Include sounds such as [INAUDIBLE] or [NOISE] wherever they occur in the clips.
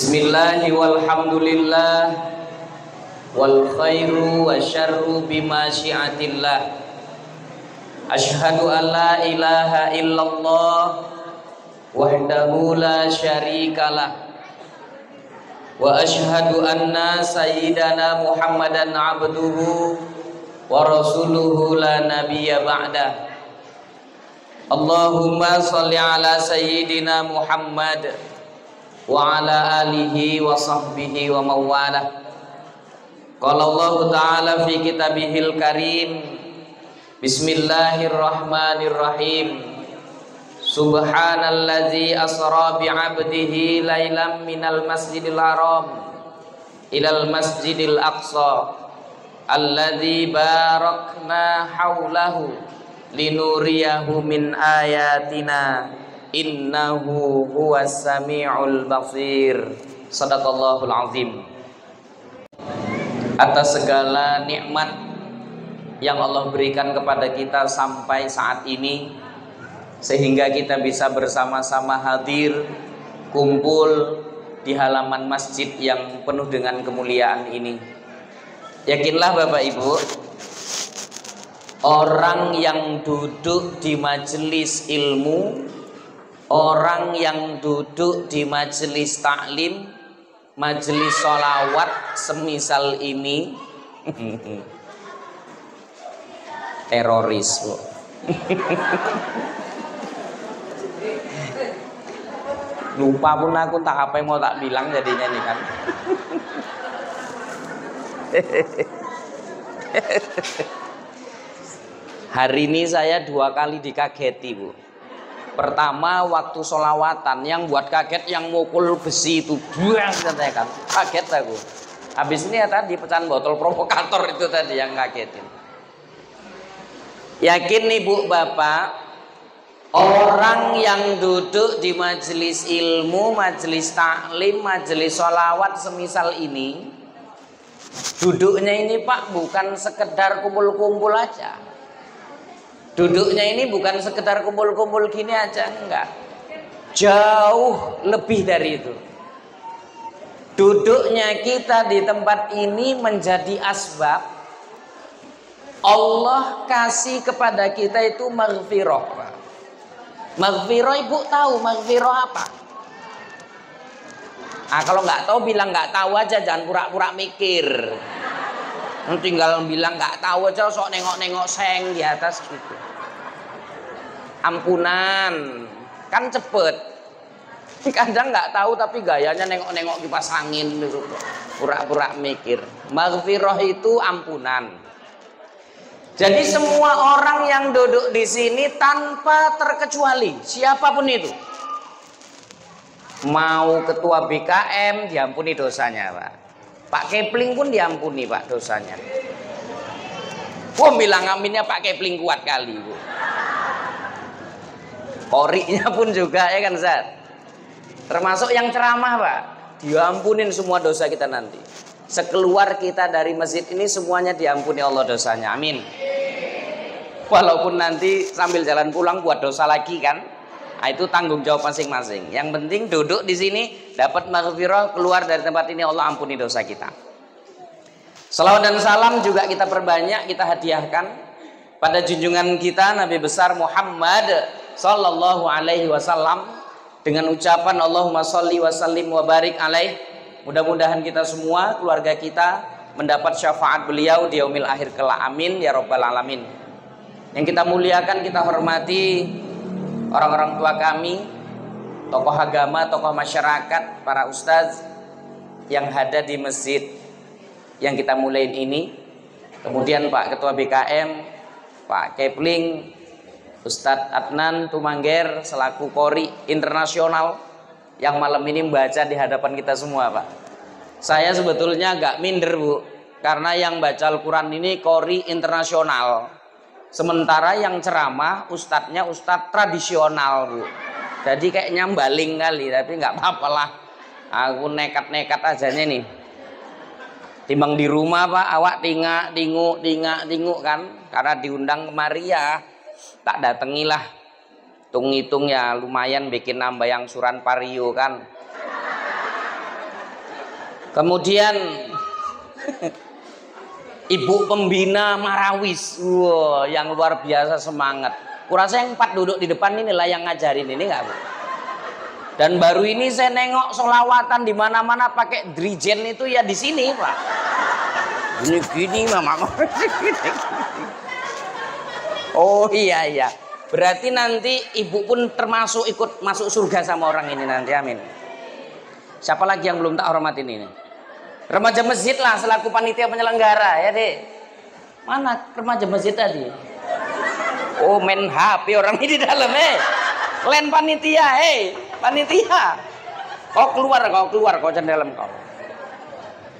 Bismillahi walhamdulillah wal khairu Allahumma salli ala sayyidina Muhammad wa ala alihi wa sahbihi wa mawalah Qala Allah Ta'ala fi kitabihil karim Bismillahirrahmanirrahim Subhanalladzi asra bi'abdihi lailam minal masjidil haram ilal masjidil aqsa alladzi barakna haulahu linuriyahu min ayatina innahu huwas samiul basir sadaqallahul azim atas segala nikmat yang Allah berikan kepada kita sampai saat ini sehingga kita bisa bersama-sama hadir kumpul di halaman masjid yang penuh dengan kemuliaan ini. Yakinlah Bapak Ibu, orang yang duduk di majelis ilmu, orang yang duduk di majelis taklim, majelis sholawat semisal ini [LAUGHS] teroris, [LAUGHS] lupa pun aku tak apa yang mau tak bilang jadinya nih kan. [LAUGHS] Hari ini saya dua kali dikageti bu pertama waktu solawatan yang buat kaget yang mukul besi itu buang katanya kan. Kaget aku. Habis ini ya tadi pecahan botol provokator itu tadi yang kagetin yakin nih bu bapak Orang yang duduk di majelis ilmu, majelis taklim, majelis sholawat semisal ini Duduknya ini pak bukan sekedar kumpul-kumpul aja Duduknya ini bukan sekedar kumpul-kumpul gini aja, enggak Jauh lebih dari itu Duduknya kita di tempat ini menjadi asbab Allah kasih kepada kita itu maghfirah Maghfirah ibu tahu maghfirah apa? Ah kalau nggak tahu bilang nggak tahu aja jangan pura-pura mikir. Tinggal bilang nggak tahu aja sok nengok-nengok seng di atas gitu. Ampunan kan cepet. [LAUGHS] Kadang nggak tahu tapi gayanya nengok-nengok kipas angin. Pura-pura mikir. Maghfirah itu ampunan. Jadi semua orang yang duduk di sini tanpa terkecuali siapa pun itu. Mau ketua BKM diampuni dosanya, Pak. Pak Kepling pun diampuni, Pak, dosanya. Wah, bilang aminnya Pak Kepling kuat kali, Bu. Koriknya pun juga ya kan, Zat. Termasuk yang ceramah, Pak. Diampunin semua dosa kita nanti. Sekeluar kita dari masjid ini semuanya diampuni Allah dosanya. Amin walaupun nanti sambil jalan pulang buat dosa lagi kan nah, itu tanggung jawab masing-masing yang penting duduk di sini dapat maghfirah keluar dari tempat ini Allah ampuni dosa kita Salawat dan salam juga kita perbanyak kita hadiahkan pada junjungan kita Nabi besar Muhammad sallallahu alaihi wasallam dengan ucapan Allahumma salli wa sallim wa barik alaih. Mudah-mudahan kita semua keluarga kita mendapat syafaat beliau di yaumil akhir kelak. Amin ya rabbal alamin. Yang kita muliakan, kita hormati orang-orang tua kami, tokoh agama, tokoh masyarakat, para ustadz yang ada di masjid yang kita mulai ini. Kemudian Pak Ketua BKM, Pak Kepling, Ustadz Adnan Tumangger selaku Kori internasional yang malam ini membaca di hadapan kita semua Pak. Saya sebetulnya agak minder Bu, karena yang baca Al-Quran ini Kori internasional Sementara yang ceramah ustadznya ustadz tradisional bu. Jadi kayak nyambaling kali tapi nggak apa-apa lah. Aku nekat-nekat aja nih. Timbang di rumah pak, awak tingak, tinguk, tingak, tinguk kan. Karena diundang kemari ya, tak datangilah. Tung-hitung ya lumayan bikin nambah yang suran pario kan. Kemudian ibu pembina Marawis, wow, yang luar biasa semangat. Kurasa yang empat duduk di depan inilah yang ngajarin ini nggak? Dan baru ini saya nengok solawatan di mana-mana pakai drijen itu ya di sini pak. Ini gini mama. [LAUGHS] Oh iya iya. Berarti nanti ibu pun termasuk ikut masuk surga sama orang ini nanti amin. Siapa lagi yang belum tak hormatin ini? Remaja masjid lah selaku panitia penyelenggara ya deh. Mana remaja masjid tadi? Oh main HP orang ini di dalam eh. Len panitia eh panitia kau keluar kau keluar kau dalam kau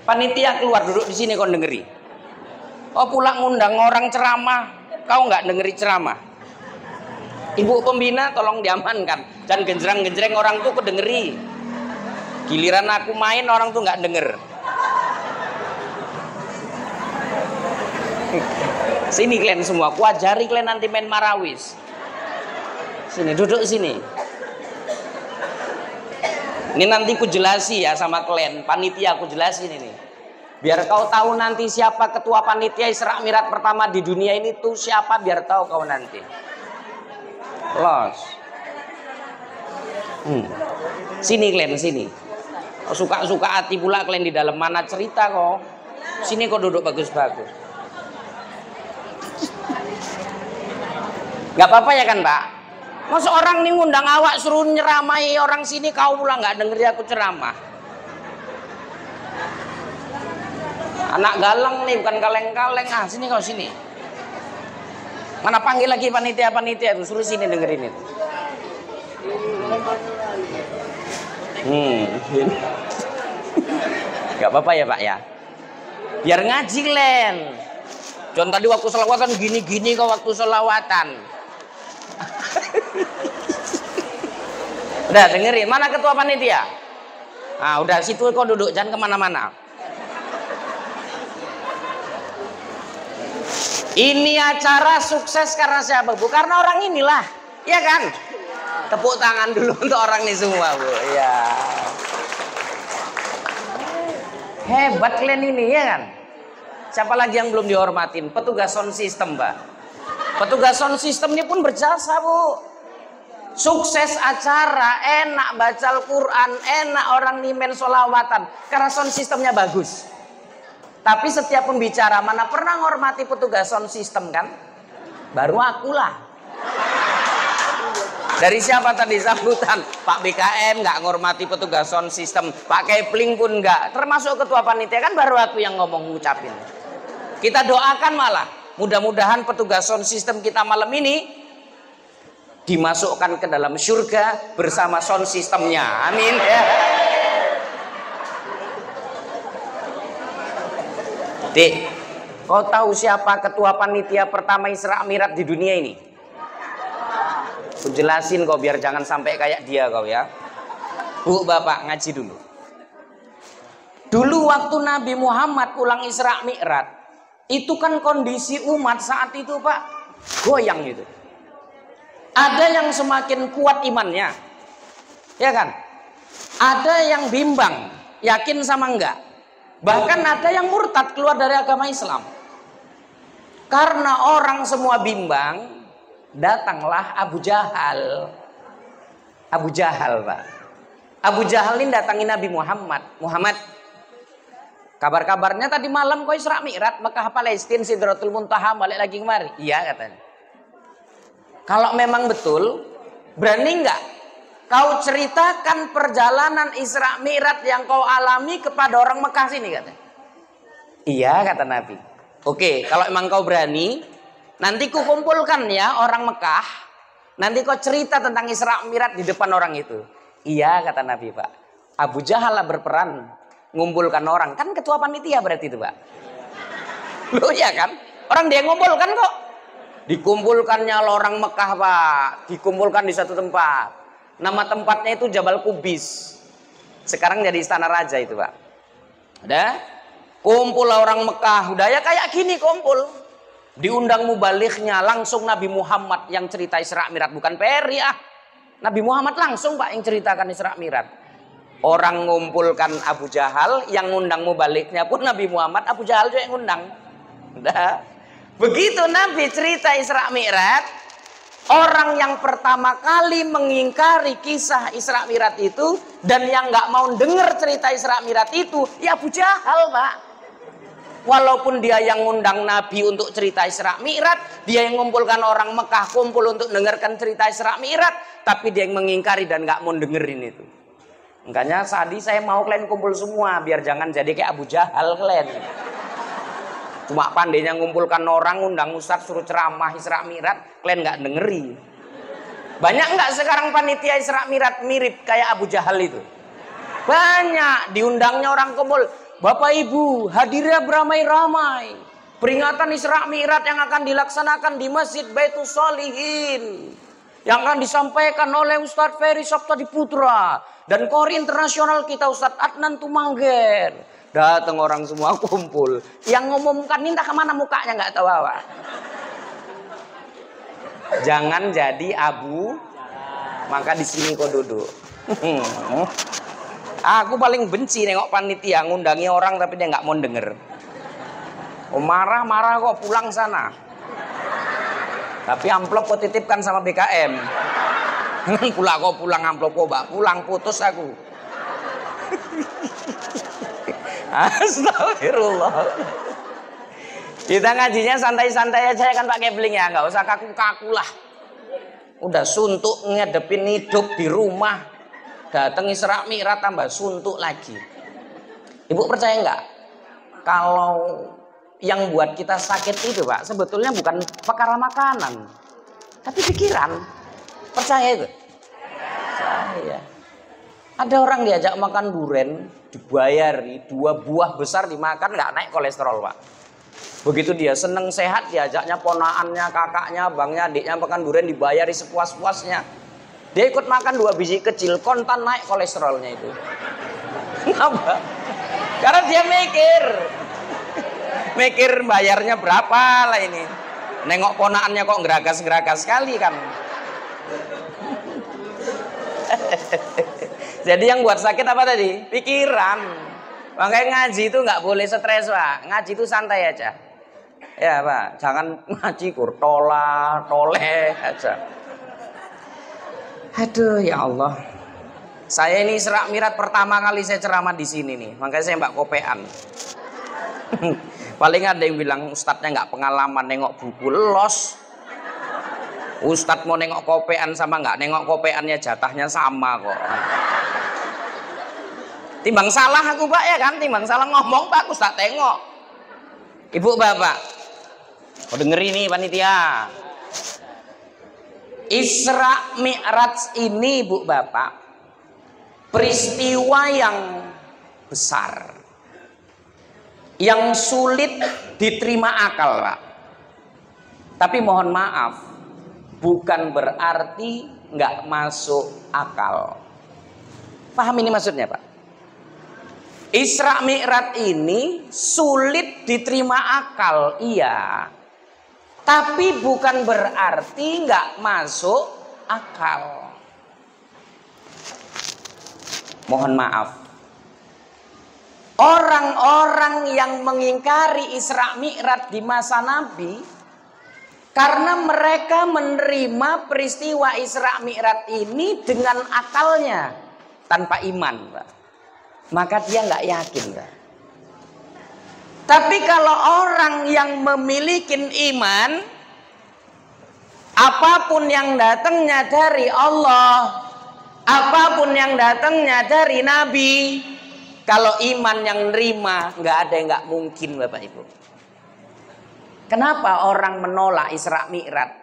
panitia keluar duduk di sini kau dengeri kau pulang ngundang orang ceramah kau nggak dengeri ceramah? Ibu pembina tolong diamankan. Dan genjreng-genjreng orang tuh kedengeri. Giliran aku main orang tuh nggak denger. Sini kalian semua. Kuajari kalian nanti main marawis. Sini duduk sini. Ini nanti ku jelasi ya sama kalian, panitia aku jelasin ini. Biar kau tahu nanti siapa ketua panitia Isra Mirat pertama di dunia ini tuh siapa biar tahu kau nanti. Los. Hmm. Sini kalian sini. Suka-suka hati pula kalian di dalam mana cerita kok. Sini kau duduk bagus-bagus. Gak apa-apa ya kan Pak? Masa orang nih ngundang awak suruh nyeramai orang sini kau pula nggak denger aku ceramah. Anak galang nih bukan kaleng-kaleng ah sini kau sini. Mana panggil lagi panitia-panitia itu suruh sini dengerin itu. Hmm. Gak apa-apa ya Pak ya. Biar ngaji len. Contoh tadi waktu selawatan gini-gini kau waktu selawatan. Udah dengerin, mana ketua panitia? Ah, udah situ kau duduk, jangan ke mana-mana. Ini acara sukses karena siapa bu? Karena orang inilah, ya kan? Tepuk tangan dulu untuk orang ini semua bu. Ya. Hebat kalian ini ya kan? Siapa lagi yang belum dihormatin? Petugas sound system, Mbak. Petugas sound system ini pun berjasa, Bu. Sukses acara, enak baca Al-Quran, enak orang nimen solawatan. Karena sound sistemnya bagus. Tapi setiap pembicara mana pernah ngormati petugas sound system kan? Baru akulah. Dari siapa tadi sambutan? Pak BKM nggak ngormati petugas sound system. Pak Kepling pun nggak. Termasuk ketua panitia kan baru aku yang ngomong ngucapin. Kita doakan malah. Mudah-mudahan petugas sound system kita malam ini dimasukkan ke dalam surga bersama sound sistemnya. Amin ya. Dek, kau tahu siapa ketua panitia pertama Isra Mirat di dunia ini? Aku jelasin kau biar jangan sampai kayak dia kau ya. Bu, Bapak ngaji dulu. Dulu waktu Nabi Muhammad pulang Isra Mi'raj, itu kan kondisi umat saat itu Pak goyang gitu. Ada yang semakin kuat imannya. Ya kan? Ada yang bimbang, yakin sama enggak. Bahkan ada yang murtad keluar dari agama Islam. Karena orang semua bimbang, datanglah Abu Jahal. Abu Jahal, Pak. Abu Jahal ini datangi Nabi Muhammad. Muhammad, kabar-kabarnya tadi malam kau Isra Mi'raj Mekah Palestina Sidratul Muntaha balik lagi kemari. Iya katanya. Kalau memang betul, berani nggak kau ceritakan perjalanan Isra Mi'raj yang kau alami kepada orang Mekah sini kata. Iya kata Nabi. Oke, kalau emang kau berani, nanti ku kumpulkan ya orang Mekah. Nanti kau cerita tentang Isra Mi'raj di depan orang itu. Iya kata Nabi Pak. Abu Jahal lah berperan ngumpulkan orang. Kan ketua panitia berarti itu Pak. Loh ya kan? Orang dia ngumpulkan kok. Dikumpulkannya orang Mekah pak, dikumpulkan di satu tempat. Nama tempatnya itu Jabal Kubis. Sekarang jadi istana raja itu, Pak. Udah? Kumpul orang Mekah, udah ya kayak gini kumpul. Diundang mubaliknya langsung Nabi Muhammad yang cerita Isra Mirat bukan Peri ah. Nabi Muhammad langsung Pak yang ceritakan Isra Mirat. Orang ngumpulkan Abu Jahal, yang ngundang mubaliknya pun Nabi Muhammad, Abu Jahal juga yang ngundang. Udah. Begitu Nabi cerita Isra Mi'raj, orang yang pertama kali mengingkari kisah Isra Mi'raj itu dan yang nggak mau dengar cerita Isra Mi'raj itu, ya Abu Jahal, Pak. Walaupun dia yang ngundang Nabi untuk cerita Isra Mi'raj, dia yang mengumpulkan orang Mekah kumpul untuk dengarkan cerita Isra Mi'raj, tapi dia yang mengingkari dan nggak mau dengerin itu. Makanya tadi saya mau kalian kumpul semua biar jangan jadi kayak Abu Jahal kalian. Cuma pandainya ngumpulkan orang, undang ustadz suruh ceramah Isra Mirat, kalian nggak dengeri. Banyak nggak sekarang panitia Isra Mirat mirip kayak Abu Jahal itu? Banyak, diundangnya orang kumpul. Bapak Ibu, hadirnya beramai-ramai. Peringatan Isra Mirat yang akan dilaksanakan di Masjid Baitul Solihin. Yang akan disampaikan oleh Ustadz Ferry Sabtadi Putra. Dan kori internasional kita Ustadz Adnan Tumangger Datang orang semua kumpul. Yang ngumumkan ini entah ke mana mukanya nggak tahu apa. Jangan jadi abu, maka di sini kau duduk. [LAUGHS] Aku paling benci nengok panitia ngundangi orang tapi dia nggak mau denger. Oh, marah-marah kok pulang sana. Tapi amplop kok titipkan sama BKM. [LAUGHS] pula kok pulang amplop kok pulang putus aku. [LAUGHS] Astagfirullah. Kita ngajinya santai-santai aja kan Pak Kevling ya, nggak usah kaku-kaku lah. Udah suntuk ngedepin hidup di rumah. Dateng Isra Mi'raj tambah suntuk lagi. Ibu percaya nggak? Kalau yang buat kita sakit itu Pak, sebetulnya bukan perkara makanan. Tapi pikiran. Percaya itu? Percaya. Ada orang diajak makan duren, dibayari dua buah besar dimakan nggak naik kolesterol pak. Begitu dia seneng sehat diajaknya ponaannya kakaknya abangnya adiknya makan durian dibayari sepuas-puasnya. Dia ikut makan dua biji kecil kontan naik kolesterolnya itu. [LAUGHS] Kenapa? Karena dia mikir. Mikir bayarnya berapa lah ini. Nengok ponaannya kok geragas-geragas sekali kan [LAUGHS] Jadi yang buat sakit apa tadi? Pikiran. Makanya ngaji itu nggak boleh stres pak. Ngaji itu santai aja. Ya pak, jangan ngaji kurtola, toleh aja. Aduh ya Allah. Saya ini serak mirat pertama kali saya ceramah di sini nih. Makanya saya mbak kopean. [LAUGHS] Paling ada yang bilang ustadznya nggak pengalaman nengok buku los. Ustadz mau nengok kopean sama nggak nengok kopeannya jatahnya sama kok. Timbang salah aku pak ya kan, timbang salah ngomong pak aku tak tengok. Ibu bapak, kau denger ini panitia. Isra Mi'raj ini ibu bapak, peristiwa yang besar. Yang sulit diterima akal pak. Tapi mohon maaf, bukan berarti nggak masuk akal. Paham ini maksudnya Pak? Isra Mi'raj ini sulit diterima akal, iya. Tapi bukan berarti nggak masuk akal. Mohon maaf. Orang-orang yang mengingkari Isra Mi'raj di masa Nabi karena mereka menerima peristiwa Isra Mi'raj ini dengan akalnya tanpa iman, Pak. Maka dia nggak yakin, Pak. Tapi kalau orang yang memiliki iman, apa pun yang datangnya dari Allah, apa pun yang datangnya dari Nabi, kalau iman yang nerima, nggak ada yang nggak mungkin, Bapak Ibu. Kenapa orang menolak Isra Mi'raj?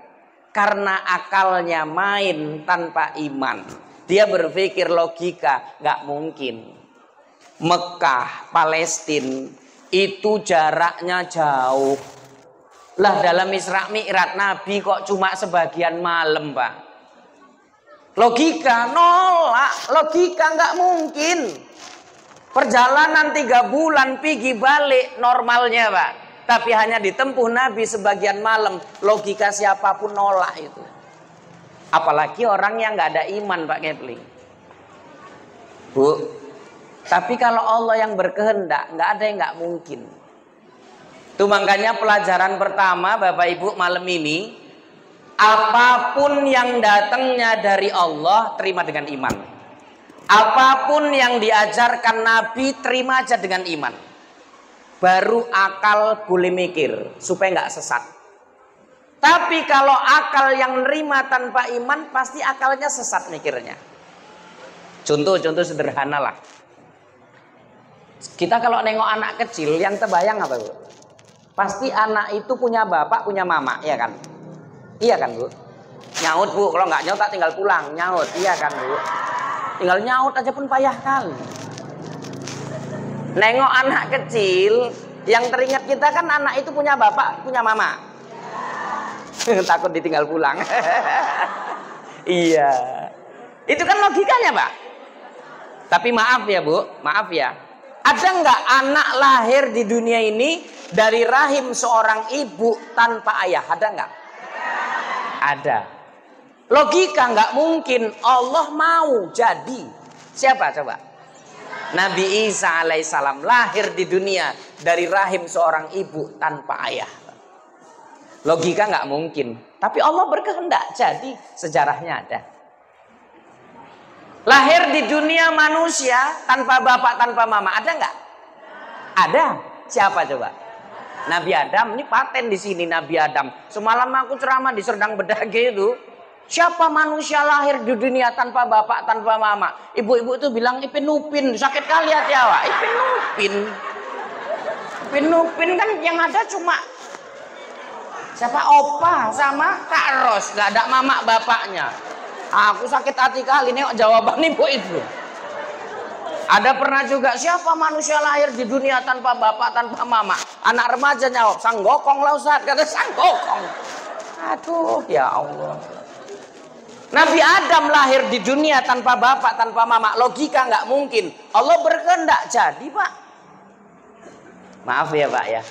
Karena akalnya main tanpa iman. Dia berpikir logika, nggak mungkin. Mekah, Palestina itu jaraknya jauh. Lah dalam Isra Mi'raj Nabi kok cuma sebagian malam, Pak. Logika nolak, logika nggak mungkin. Perjalanan tiga bulan pergi balik normalnya pak. Tapi hanya ditempuh Nabi sebagian malam. Logika siapa pun nolak itu. Apalagi orang yang nggak ada iman Pak Kepling. Bu, tapi kalau Allah yang berkehendak, nggak ada yang nggak mungkin. Itu makanya pelajaran pertama Bapak Ibu malam ini apa pun yang datangnya dari Allah terima dengan iman. Apa pun yang diajarkan Nabi terima aja dengan iman. Baru akal boleh mikir supaya nggak sesat. Tapi kalau akal yang nerima tanpa iman pasti akalnya sesat mikirnya. Contoh-contoh sederhana lah. Kita kalau nengok anak kecil yang terbayang apa bu? Pasti anak itu punya bapak, punya mama, ya kan? Iya kan bu? Nyaut bu, kalau nggak nyaut tak tinggal pulang, nyaut, iya kan bu? Tinggal nyaut aja pun payah kali. Nengok anak kecil, yang teringat kita kan anak itu punya bapak, punya mama. [LAUGHS] Takut ditinggal pulang. [LAUGHS] iya. Itu kan logikanya pak. Tapi maaf ya bu, maaf ya. Ada nggak anak lahir di dunia ini dari rahim seorang ibu tanpa ayah ada nggak? Ada. Logika nggak mungkin Allah mau jadi. Siapa coba? Nabi Isa alaihissalam lahir di dunia dari rahim seorang ibu tanpa ayah. Logika nggak mungkin. Tapi Allah berkehendak jadi sejarahnya ada. Lahir di dunia manusia tanpa bapak tanpa mama ada nggak? Ada. Siapa coba? Nabi Adam ini paten di sini Nabi Adam. Semalam aku ceramah di Serdang Bedage itu. Siapa manusia lahir di dunia tanpa bapak, tanpa mama? Ibu-ibu itu bilang Ipin Nupin, sakit kali hati awak. Ipin Nupin. Ipin Nupin kan yang ada cuma siapa opa sama Kak Ros, gak ada mama bapaknya. Aku sakit hati kali nih jawaban ibu itu. Ada pernah juga siapa manusia lahir di dunia tanpa bapak, tanpa mama? Anak remaja jawab, sang gokong lah Ustaz. Kata sang gokong. Aduh, ya Allah. Nabi Adam lahir di dunia tanpa bapak, tanpa mama. Logika nggak mungkin. Allah berkehendak jadi, Pak. Maaf ya, Pak ya.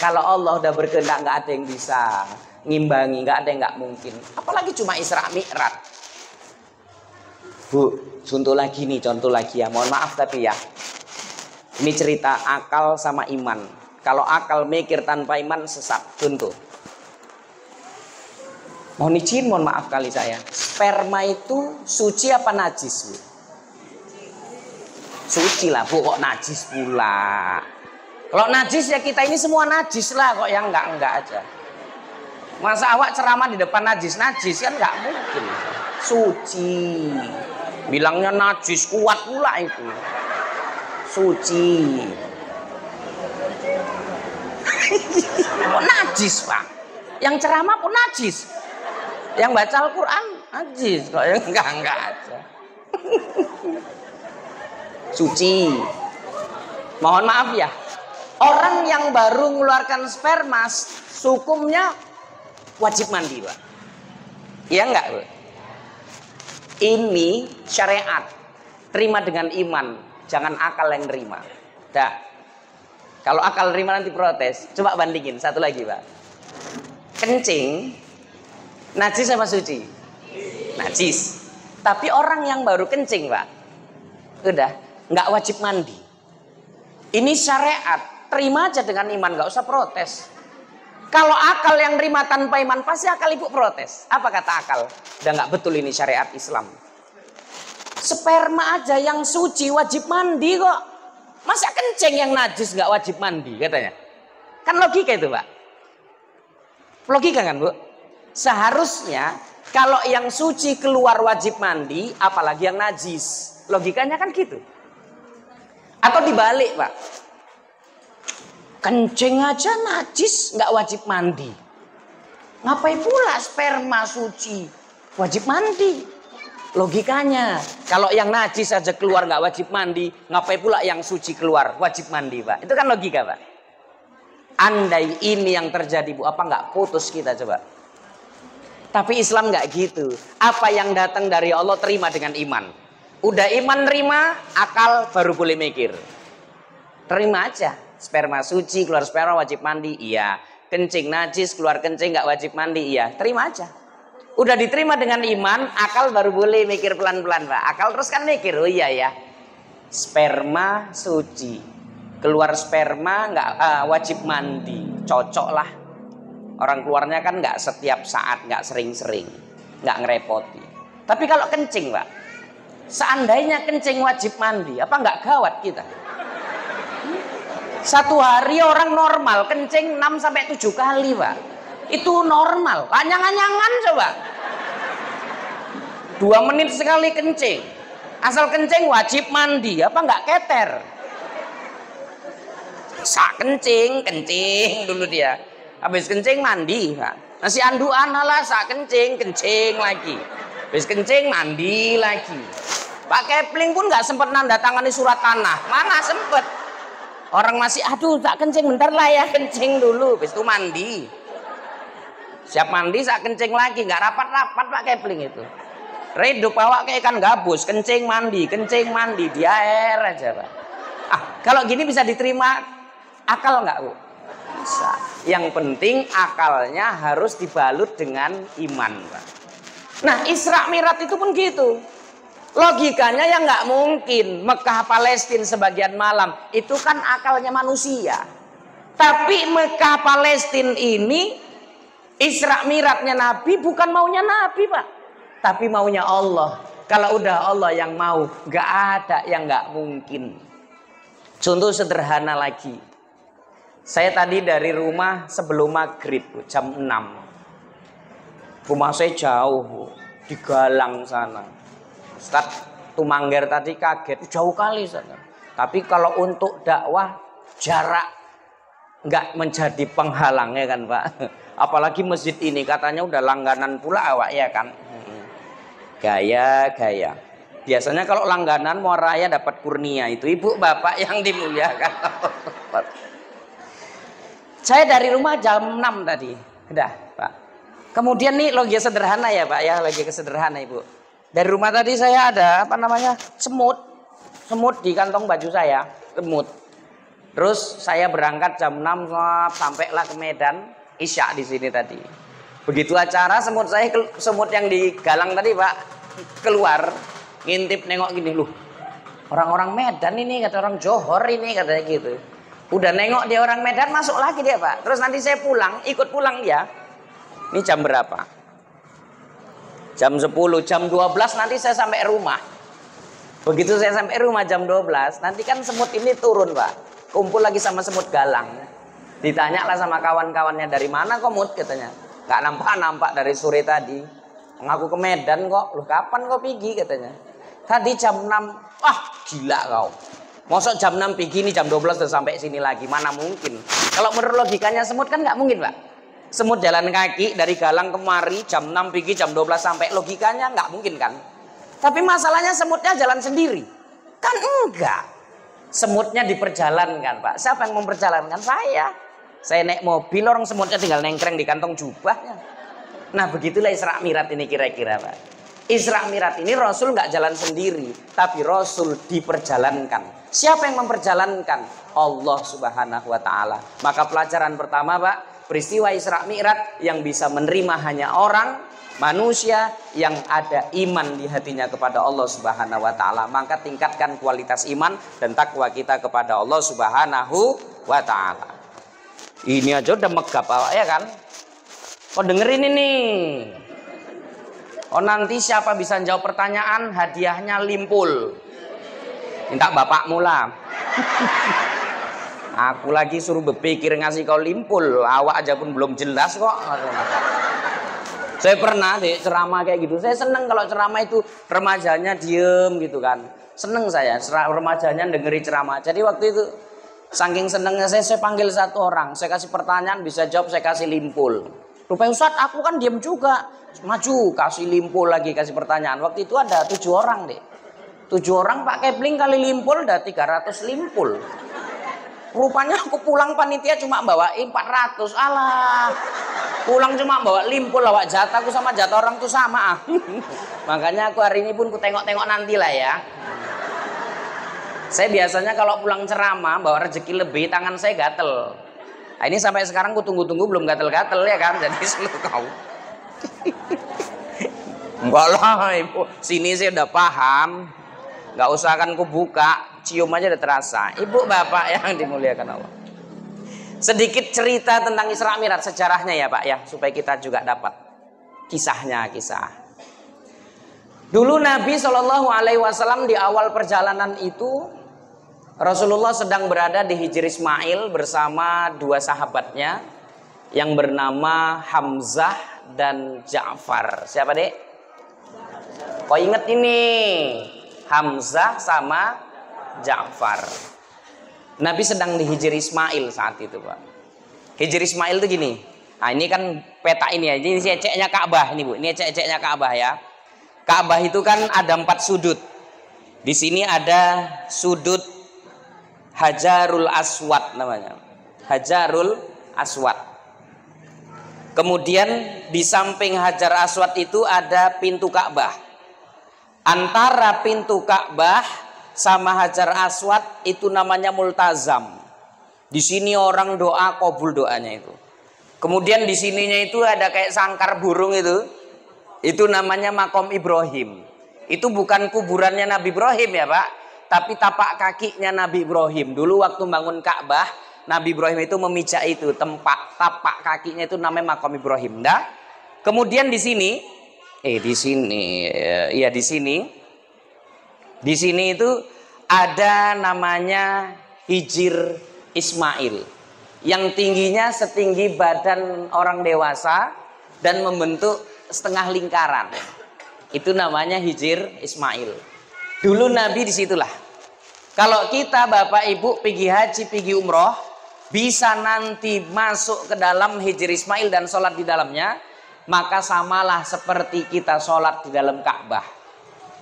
Kalau Allah udah berkehendak nggak ada yang bisa ngimbangi, nggak ada yang nggak mungkin. Apalagi cuma Isra Mi'raj. Bu, contoh lagi nih, contoh lagi ya. Mohon maaf tapi ya. Ini cerita akal sama iman. Kalau akal mikir tanpa iman sesat. Contoh. Mohon izin, mohon maaf kali saya. Sperma itu suci apa najis, Bu? Suci lah, Bu. Kok najis pula? Kalau najis ya kita ini semua najis lah. Kok yang enggak-enggak aja. Masa awak ceramah di depan najis-najis kan enggak mungkin. Suci. Bilangnya najis kuat pula itu. Suci. [LAUGHS] Najis pak? Yang ceramah pun najis. Yang baca Al-Quran najis. Kok yang enggak enggak aja. Suci. Mohon maaf ya. Orang yang baru mengeluarkan sperma, hukumnya wajib mandi, Pak. Iya enggak? Ini syariat. Terima dengan iman, jangan akal yang terima. Dah. Kalau akal terima nanti protes. Coba bandingin satu lagi, Pak. Kencing najis sama suci? Najis. Tapi orang yang baru kencing, Pak. Udah, nggak wajib mandi. Ini syariat, terima aja dengan iman, nggak usah protes. Kalau akal yang terima tanpa iman pasti akal ibu protes. Apa kata akal? Udah nggak betul ini syariat Islam. Sperma aja yang suci wajib mandi kok. Masa kencing yang najis nggak wajib mandi katanya? Kan logika itu pak. Logika kan bu? Seharusnya kalau yang suci keluar wajib mandi, apalagi yang najis. Logikanya kan gitu. Atau dibalik pak Kencing aja najis, nggak wajib mandi. Ngapain pula sperma suci? Wajib mandi. Logikanya, kalau yang najis saja keluar nggak wajib mandi, ngapain pula yang suci keluar wajib mandi, Pak? Itu kan logika, Pak. Andai ini yang terjadi, Bu, apa nggak putus kita coba? Tapi Islam nggak gitu. Apa yang datang dari Allah terima dengan iman. Udah iman terima, akal baru boleh mikir. Terima aja. Sperma suci, keluar sperma wajib mandi, iya. Kencing najis, keluar kencing nggak wajib mandi, iya. Terima aja. Udah diterima dengan iman, akal baru boleh mikir pelan-pelan, Pak. Akal terus kan mikir, oh iya ya. Sperma suci. Keluar sperma nggak uh, wajib mandi, cocok lah. Orang keluarnya kan nggak setiap saat, nggak sering-sering, nggak ngerepoti. Tapi kalau kencing, Pak, seandainya kencing wajib mandi, apa nggak gawat kita? Satu hari orang normal kencing 6 sampai 7 kali, Pak. Itu normal. Anyang-anyangan coba. Dua menit sekali kencing. Asal kencing wajib mandi, apa nggak keter? Sak kencing, kencing dulu dia. Habis kencing mandi, Pak. Anduan lah sak kencing, kencing lagi. Habis kencing mandi lagi. Pak Kepling pun nggak sempat nanda tangani surat tanah. Mana sempet? Orang masih aduh tak kencing bentar lah ya kencing dulu, habis itu mandi. Siap mandi sak kencing lagi, nggak rapat-rapat Pak Kepling itu. Redup bawa kayak ikan gabus, kencing mandi, kencing mandi, dia air aja. Ah, kalau gini bisa diterima akal nggak Bu? Bisa. Yang penting akalnya harus dibalut dengan iman. Nah Isra Mirat itu pun gitu. Logikanya yang nggak mungkin Mekah Palestina sebagian malam itu kan akalnya manusia. Tapi Mekah Palestina ini Isra miratnya Nabi bukan maunya Nabi Pak. Tapi maunya Allah. Kalau udah Allah yang mau, gak ada yang gak mungkin. Contoh sederhana lagi. Saya tadi dari rumah sebelum maghrib jam 6. Rumah saya jauh di Galang sana. Ustaz Tumangger tadi kaget, jauh kali sana. Tapi kalau untuk dakwah jarak nggak menjadi penghalang ya kan Pak. [LAUGHS] Apalagi masjid ini katanya udah langganan pula awak ya kan. Gaya, gaya. Biasanya kalau langganan mau raya dapat kurnia itu ibu bapak yang dimuliakan. [LAUGHS] Saya dari rumah jam 6 tadi. Udah, Pak. Kemudian nih logika sederhana ya, Pak ya, logika sederhana Ibu. Dari rumah tadi saya ada apa namanya? semut. Semut di kantong baju saya, semut. Terus saya berangkat jam 6 sampailah ke Medan, Isya di sini tadi. Begitu acara semut saya semut yang di galang tadi Pak keluar ngintip nengok gini loh. Orang-orang Medan ini kata orang Johor ini katanya gitu. Udah nengok dia orang Medan masuk lagi dia Pak. Terus nanti saya pulang, ikut pulang dia. Ini jam berapa? Jam 10, jam 12 nanti saya sampai rumah. Begitu saya sampai rumah jam 12, nanti kan semut ini turun Pak. Kumpul lagi sama semut galang. Ditanya lah sama kawan-kawannya dari mana kok mut katanya. Gak nampak-nampak dari sore tadi. Ngaku ke Medan kok. Loh kapan kok pergi katanya. Tadi jam 6. Wah gila kau. Mosok jam 6 pergi ini jam 12 sudah sampai sini lagi. Mana mungkin. Kalau menurut logikanya semut kan nggak mungkin pak. Semut jalan kaki dari Galang kemari jam 6 pergi jam 12 sampai logikanya nggak mungkin kan. Tapi masalahnya semutnya jalan sendiri. Kan enggak. Semutnya diperjalankan pak. Siapa yang memperjalankan? Saya. Saya naik mobil orang semutnya tinggal nengkreng di kantong jubahnya. Nah begitulah Isra Mirat ini kira-kira Pak. Isra Mirat ini Rasul nggak jalan sendiri, tapi Rasul diperjalankan. Siapa yang memperjalankan? Allah Subhanahu wa taala. Maka pelajaran pertama, Pak, peristiwa Isra Mi'raj yang bisa menerima hanya orang manusia yang ada iman di hatinya kepada Allah Subhanahu wa taala. Maka tingkatkan kualitas iman dan takwa kita kepada Allah Subhanahu wa taala. Ini aja udah megap awak ya kan? Kau dengerin ini. Oh nanti siapa bisa jawab pertanyaan hadiahnya limpul. Minta bapak mula. Aku lagi suruh berpikir ngasih kau limpul. Awak aja pun belum jelas kok. Saya pernah deh ceramah kayak gitu. Saya seneng kalau ceramah itu remajanya diem gitu kan. Seneng saya remajanya dengeri ceramah. Jadi waktu itu Saking senengnya saya, saya panggil satu orang. Saya kasih pertanyaan, bisa jawab, saya kasih limpul. Rupanya Ustaz, aku kan diam juga. Maju, kasih limpul lagi, kasih pertanyaan. Waktu itu ada tujuh orang deh. Tujuh orang Pak Kepling kali limpul, udah 300 limpul. Rupanya aku pulang panitia cuma bawa 400. Alah, Pulang cuma bawa limpul, bawa jatahku sama jatah orang tuh sama. Ah. [LAUGHS] Makanya aku hari ini pun ku tengok-tengok nanti lah ya. Saya biasanya kalau pulang ceramah bawa rezeki lebih, tangan saya gatel. Nah, ini sampai sekarang ku tunggu-tunggu belum gatel-gatel ya kan, jadi [LAUGHS] selalu kau. Enggak lah ibu, sini saya udah paham. Enggak usah kan ku buka, cium aja udah terasa. Ibu bapak [LAUGHS] yang dimuliakan Allah. Sedikit cerita tentang Isra Mi'raj sejarahnya ya Pak ya, supaya kita juga dapat kisahnya kisah. Dulu Nabi Shallallahu Alaihi Wasallam di awal perjalanan itu Rasulullah sedang berada di Hijr Ismail bersama dua sahabatnya yang bernama Hamzah dan Ja'far. Siapa dek? Kau inget ini Hamzah sama Ja'far. Nabi sedang di Hijr Ismail saat itu, Pak. Hijr Ismail itu gini. Nah, ini kan peta ini ya. Ini eceknya Ka'bah ini, Bu. Ini ecek-eceknya Ka'bah ya. Ka'bah itu kan ada empat sudut. Di sini ada sudut Hajarul Aswad namanya. Hajarul Aswad. Kemudian di samping Hajar Aswad itu ada pintu Ka'bah. Antara pintu Ka'bah sama Hajar Aswad itu namanya multazam. Di sini orang doa kabul doanya itu. Kemudian di sininya itu ada kayak sangkar burung itu. Itu namanya makom Ibrahim. Itu bukan kuburannya Nabi Ibrahim ya Pak. Tapi tapak kakinya Nabi Ibrahim. Dulu waktu bangun Ka'bah, Nabi Ibrahim itu memijak itu. Tempat tapak kakinya itu namanya makom Ibrahim. Dah. Kemudian di sini, eh di sini, ya di sini di sini itu ada namanya Hijir Ismail yang tingginya setinggi badan orang dewasa dan membentuk setengah lingkaran. Itu namanya Hijir Ismail. Dulu Nabi di situlah. Kalau kita Bapak Ibu pergi haji, pergi umroh, bisa nanti masuk ke dalam Hijir Ismail dan sholat di dalamnya, maka samalah seperti kita sholat di dalam Ka'bah.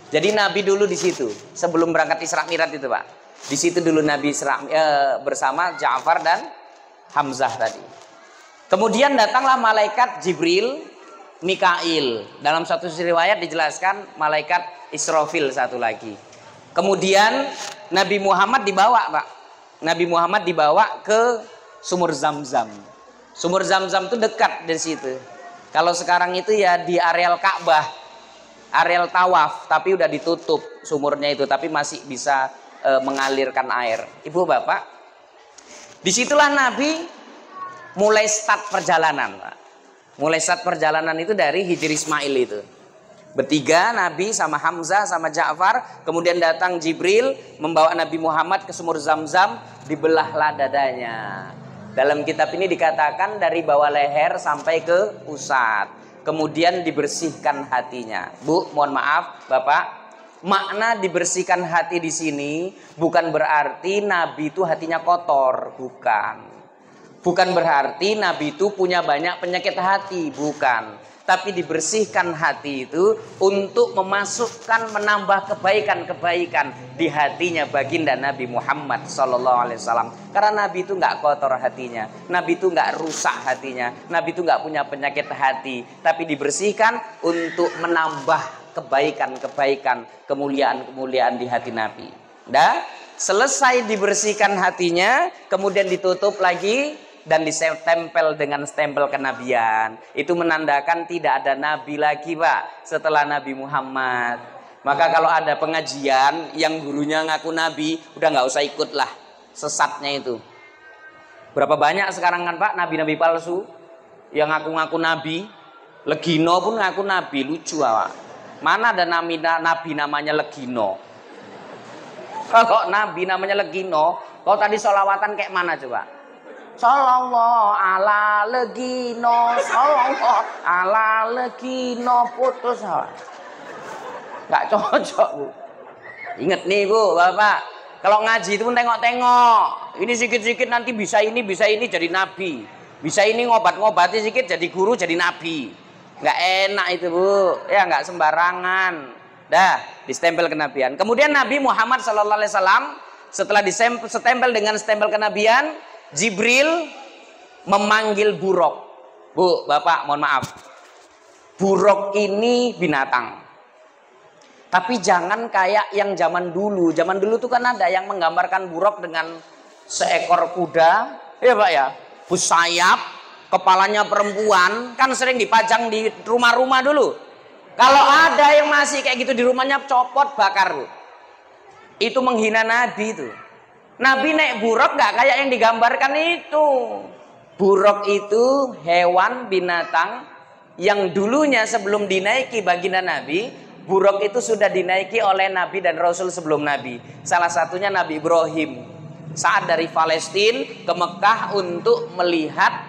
Jadi Nabi dulu di situ sebelum berangkat Isra Mi'raj itu, Pak. Di situ dulu Nabi Isra e, bersama Ja'far dan Hamzah tadi. Kemudian datanglah malaikat Jibril, Mikail. Dalam satu riwayat dijelaskan malaikat Israfil satu lagi. Kemudian Nabi Muhammad dibawa, Pak. Nabi Muhammad dibawa ke sumur Zam-Zam. Sumur Zam-Zam itu dekat di situ. Kalau sekarang itu ya di areal Ka'bah, areal tawaf tapi udah ditutup sumurnya itu tapi masih bisa e, mengalirkan air. Ibu Bapak, di situlah Nabi mulai start perjalanan. Mulai start perjalanan itu dari Hijri Ismail itu. Bertiga Nabi sama Hamzah sama Ja'far, kemudian datang Jibril membawa Nabi Muhammad ke sumur Zam-Zam, dibelahlah dadanya. Dalam kitab ini dikatakan dari bawah leher sampai ke pusat kemudian dibersihkan hatinya. Bu, mohon maaf, Bapak. Makna dibersihkan hati di sini bukan berarti Nabi itu hatinya kotor, bukan. Bukan berarti Nabi itu punya banyak penyakit hati, bukan tapi dibersihkan hati itu untuk memasukkan menambah kebaikan-kebaikan di hatinya baginda Nabi Muhammad Sallallahu Alaihi Wasallam. Karena Nabi itu nggak kotor hatinya, Nabi itu nggak rusak hatinya, Nabi itu nggak punya penyakit hati, tapi dibersihkan untuk menambah kebaikan-kebaikan, kemuliaan-kemuliaan di hati Nabi. Dah, selesai dibersihkan hatinya, kemudian ditutup lagi dan ditempel dengan stempel kenabian. Itu menandakan tidak ada nabi lagi, Pak, setelah Nabi Muhammad. Maka kalau ada pengajian yang gurunya ngaku nabi, udah nggak usah ikut lah sesatnya itu. Berapa banyak sekarang kan Pak nabi-nabi palsu yang ngaku-ngaku nabi, Legino pun ngaku nabi, lucu Pak. Mana ada nabi, nabi namanya Legino? Kalau nabi namanya Legino, kau tadi solawatan kayak mana coba? Sallallahu ala legino, sallallahu ala legino putus. Enggak cocok, Bu. Ingat nih, Bu, Bapak. Kalau ngaji itu pun tengok-tengok. Ini sedikit-sedikit nanti bisa ini, bisa ini jadi nabi. Bisa ini ngobat-ngobati sedikit jadi guru, jadi nabi. Enggak enak itu, Bu. Ya enggak sembarangan. Dah, distempel kenabian. Kemudian Nabi Muhammad sallallahu alaihi wasallam setelah disempel dengan stempel kenabian, Jibril memanggil buruk. Bu, Bapak, mohon maaf. Buruk ini binatang. Tapi jangan kayak yang zaman dulu. Zaman dulu tuh kan ada yang menggambarkan buruk dengan seekor kuda, ya Pak ya, busayap, kepalanya perempuan, kan sering dipajang di rumah-rumah dulu. Kalau ada yang masih kayak gitu di rumahnya copot bakar. Itu menghina Nabi itu. Nabi naik buruk nggak kayak yang digambarkan itu. Buruk itu hewan binatang yang dulunya sebelum dinaiki baginda Nabi, buruk itu sudah dinaiki oleh Nabi dan Rasul sebelum Nabi. Salah satunya Nabi Ibrahim. Saat dari Palestina ke Mekah untuk melihat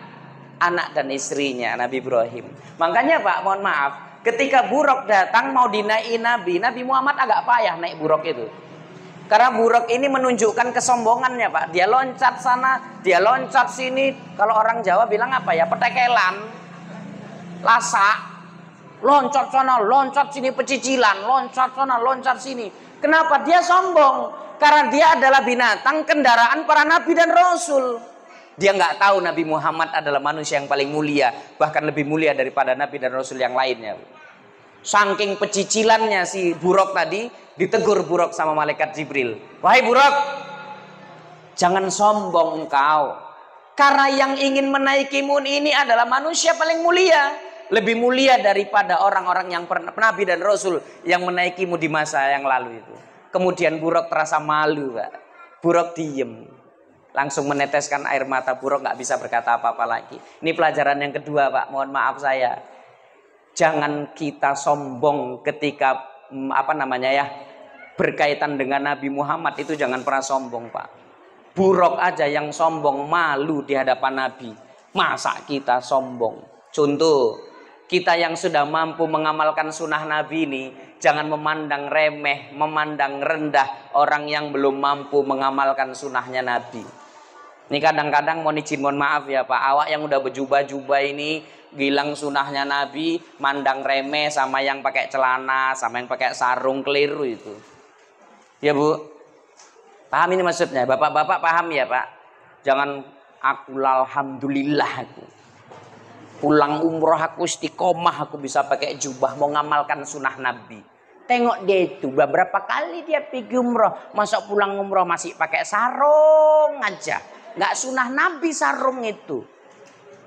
anak dan istrinya Nabi Ibrahim. Makanya Pak, mohon maaf, ketika buruk datang mau dinaiki Nabi, Nabi Muhammad agak payah naik buruk itu. Karena buruk ini menunjukkan kesombongannya Pak. Dia loncat sana, dia loncat sini. Kalau orang Jawa bilang apa ya? Petekelan, lasak, loncat sana, loncat sini pecicilan, loncat sana, loncat sini. Kenapa? Dia sombong. Karena dia adalah binatang kendaraan para nabi dan rasul. Dia nggak tahu Nabi Muhammad adalah manusia yang paling mulia, bahkan lebih mulia daripada nabi dan rasul yang lainnya. Saking pecicilannya si buruk tadi, ditegur buruk sama malaikat Jibril. Wahai buruk, jangan sombong engkau. Karena yang ingin menaikimu ini adalah manusia paling mulia. Lebih mulia daripada orang-orang yang pernah Nabi dan Rasul yang menaikimu di masa yang lalu itu. Kemudian buruk terasa malu, Pak. Buruk diem langsung meneteskan air mata buruk nggak bisa berkata apa-apa lagi. Ini pelajaran yang kedua Pak, mohon maaf saya. Jangan kita sombong ketika mm, apa namanya ya berkaitan dengan Nabi Muhammad itu jangan pernah sombong Pak. Buruk aja yang sombong malu di hadapan Nabi. Masa kita sombong? Contoh, kita yang sudah mampu mengamalkan sunnah Nabi ini jangan memandang remeh, memandang rendah orang yang belum mampu mengamalkan sunnahnya Nabi. Ini kadang-kadang mau izin mohon maaf ya Pak, awak yang udah berjubah-jubah ini bilang sunahnya Nabi, mandang remeh sama yang pakai celana, sama yang pakai sarung keliru itu. Ya Bu, paham ini maksudnya? Bapak-bapak paham ya Pak? Jangan aku alhamdulillah aku. Pulang umroh aku istiqomah aku bisa pakai jubah mau ngamalkan sunah Nabi. Tengok dia itu beberapa kali dia pergi umroh, masuk pulang umroh masih pakai sarung aja nggak sunah Nabi sarung itu.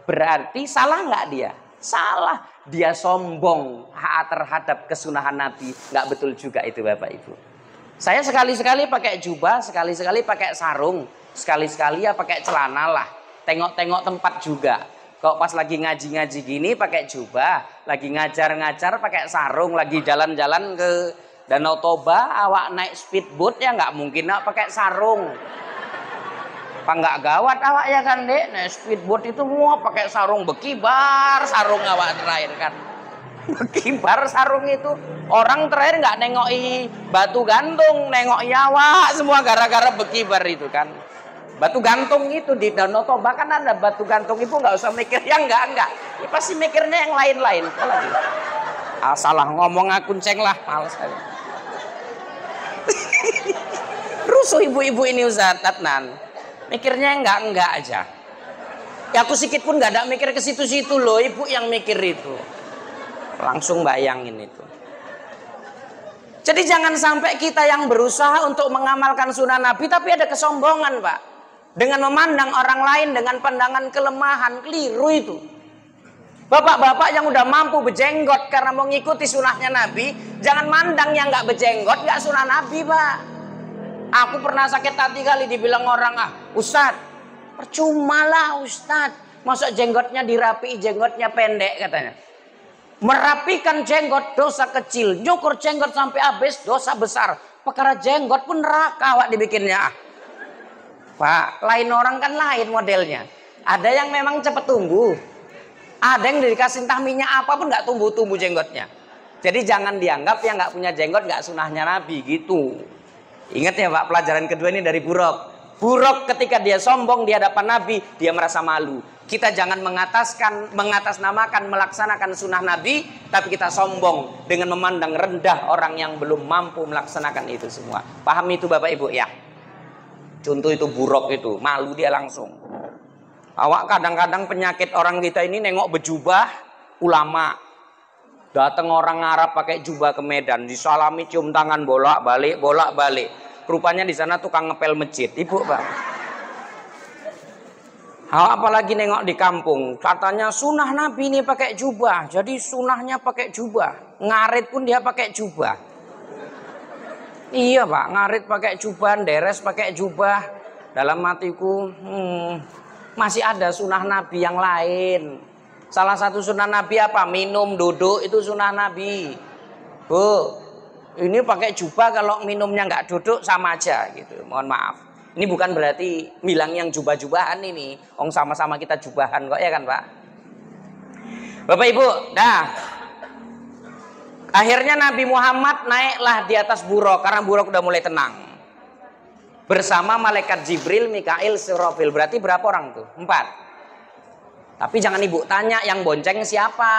Berarti salah nggak dia? Salah. Dia sombong terhadap kesunahan Nabi. Nggak betul juga itu Bapak Ibu. Saya sekali-sekali pakai jubah, sekali-sekali pakai sarung, sekali-sekali ya pakai celana lah. Tengok-tengok tempat juga. Kok pas lagi ngaji-ngaji gini pakai jubah, lagi ngajar-ngajar pakai sarung, lagi jalan-jalan ke Danau Toba, awak naik speedboat ya nggak mungkin nak pakai sarung. Apa nggak gawat awak ya kan dek? Nah speedboat itu mau pakai sarung bekibar, sarung awak terakhir kan. [LAUGHS] Bekibar sarung itu orang terakhir nggak nengoki batu gantung, nengok awak semua gara-gara bekibar itu kan. Batu gantung itu di Danau Toba kan ada batu gantung itu nggak usah mikir yang enggak enggak. Ya, pasti mikirnya yang lain-lain. Ah, salah ngomong aku ceng lah, males. [LAUGHS] Rusuh ibu-ibu ini Ustaz Tatnan mikirnya enggak enggak aja. Ya aku sedikit pun enggak ada mikir ke situ-situ loh ibu yang mikir itu. Langsung bayangin itu. Jadi jangan sampai kita yang berusaha untuk mengamalkan sunnah Nabi tapi ada kesombongan pak. Dengan memandang orang lain dengan pandangan kelemahan keliru itu. Bapak-bapak yang udah mampu berjenggot karena mengikuti sunnahnya Nabi, jangan mandang yang nggak berjenggot nggak sunnah Nabi, Pak. Aku pernah sakit hati kali dibilang orang ah, Ustad, percuma lah Ustad. Masa jenggotnya dirapi, jenggotnya pendek katanya. Merapikan jenggot dosa kecil, nyukur jenggot sampai habis dosa besar. Perkara jenggot pun neraka awak dibikinnya. Pak, lain orang kan lain modelnya. Ada yang memang cepat tumbuh. Ada yang dikasih entah minyak apa pun nggak tumbuh-tumbuh jenggotnya. Jadi jangan dianggap yang nggak punya jenggot nggak sunahnya Nabi gitu. Ingat ya Pak, pelajaran kedua ini dari Buruk. Buruk ketika dia sombong di hadapan Nabi, dia merasa malu. Kita jangan mengataskan, mengatasnamakan, melaksanakan sunnah Nabi, tapi kita sombong dengan memandang rendah orang yang belum mampu melaksanakan itu semua. Paham itu Bapak Ibu ya? Contoh itu buruk itu, malu dia langsung. Awak kadang-kadang penyakit orang kita ini nengok bejubah ulama. Datang orang Arab pakai jubah ke Medan, disalami cium tangan bolak-balik, bolak-balik. Rupanya di sana tukang ngepel masjid. Ibu, Pak. Apalagi nengok di kampung, katanya sunnah Nabi ini pakai jubah, jadi sunnahnya pakai jubah. Ngarit pun dia pakai jubah. Iya pak, ngarit pakai jubah, deres pakai jubah. Dalam matiku, hmm, masih ada sunnah Nabi yang lain. Salah satu sunnah Nabi apa? Minum, duduk itu sunnah Nabi. Bu, ini pakai jubah kalau minumnya nggak duduk sama aja gitu. Mohon maaf. Ini bukan berarti bilang yang jubah-jubahan ini. Ong sama-sama kita jubahan kok ya kan Pak? Bapak Ibu, dah. Akhirnya Nabi Muhammad naiklah di atas buruk karena buruk udah mulai tenang. Bersama malaikat Jibril, Mikail, Surafil. Berarti berapa orang tuh? Empat. Tapi jangan ibu tanya yang bonceng siapa.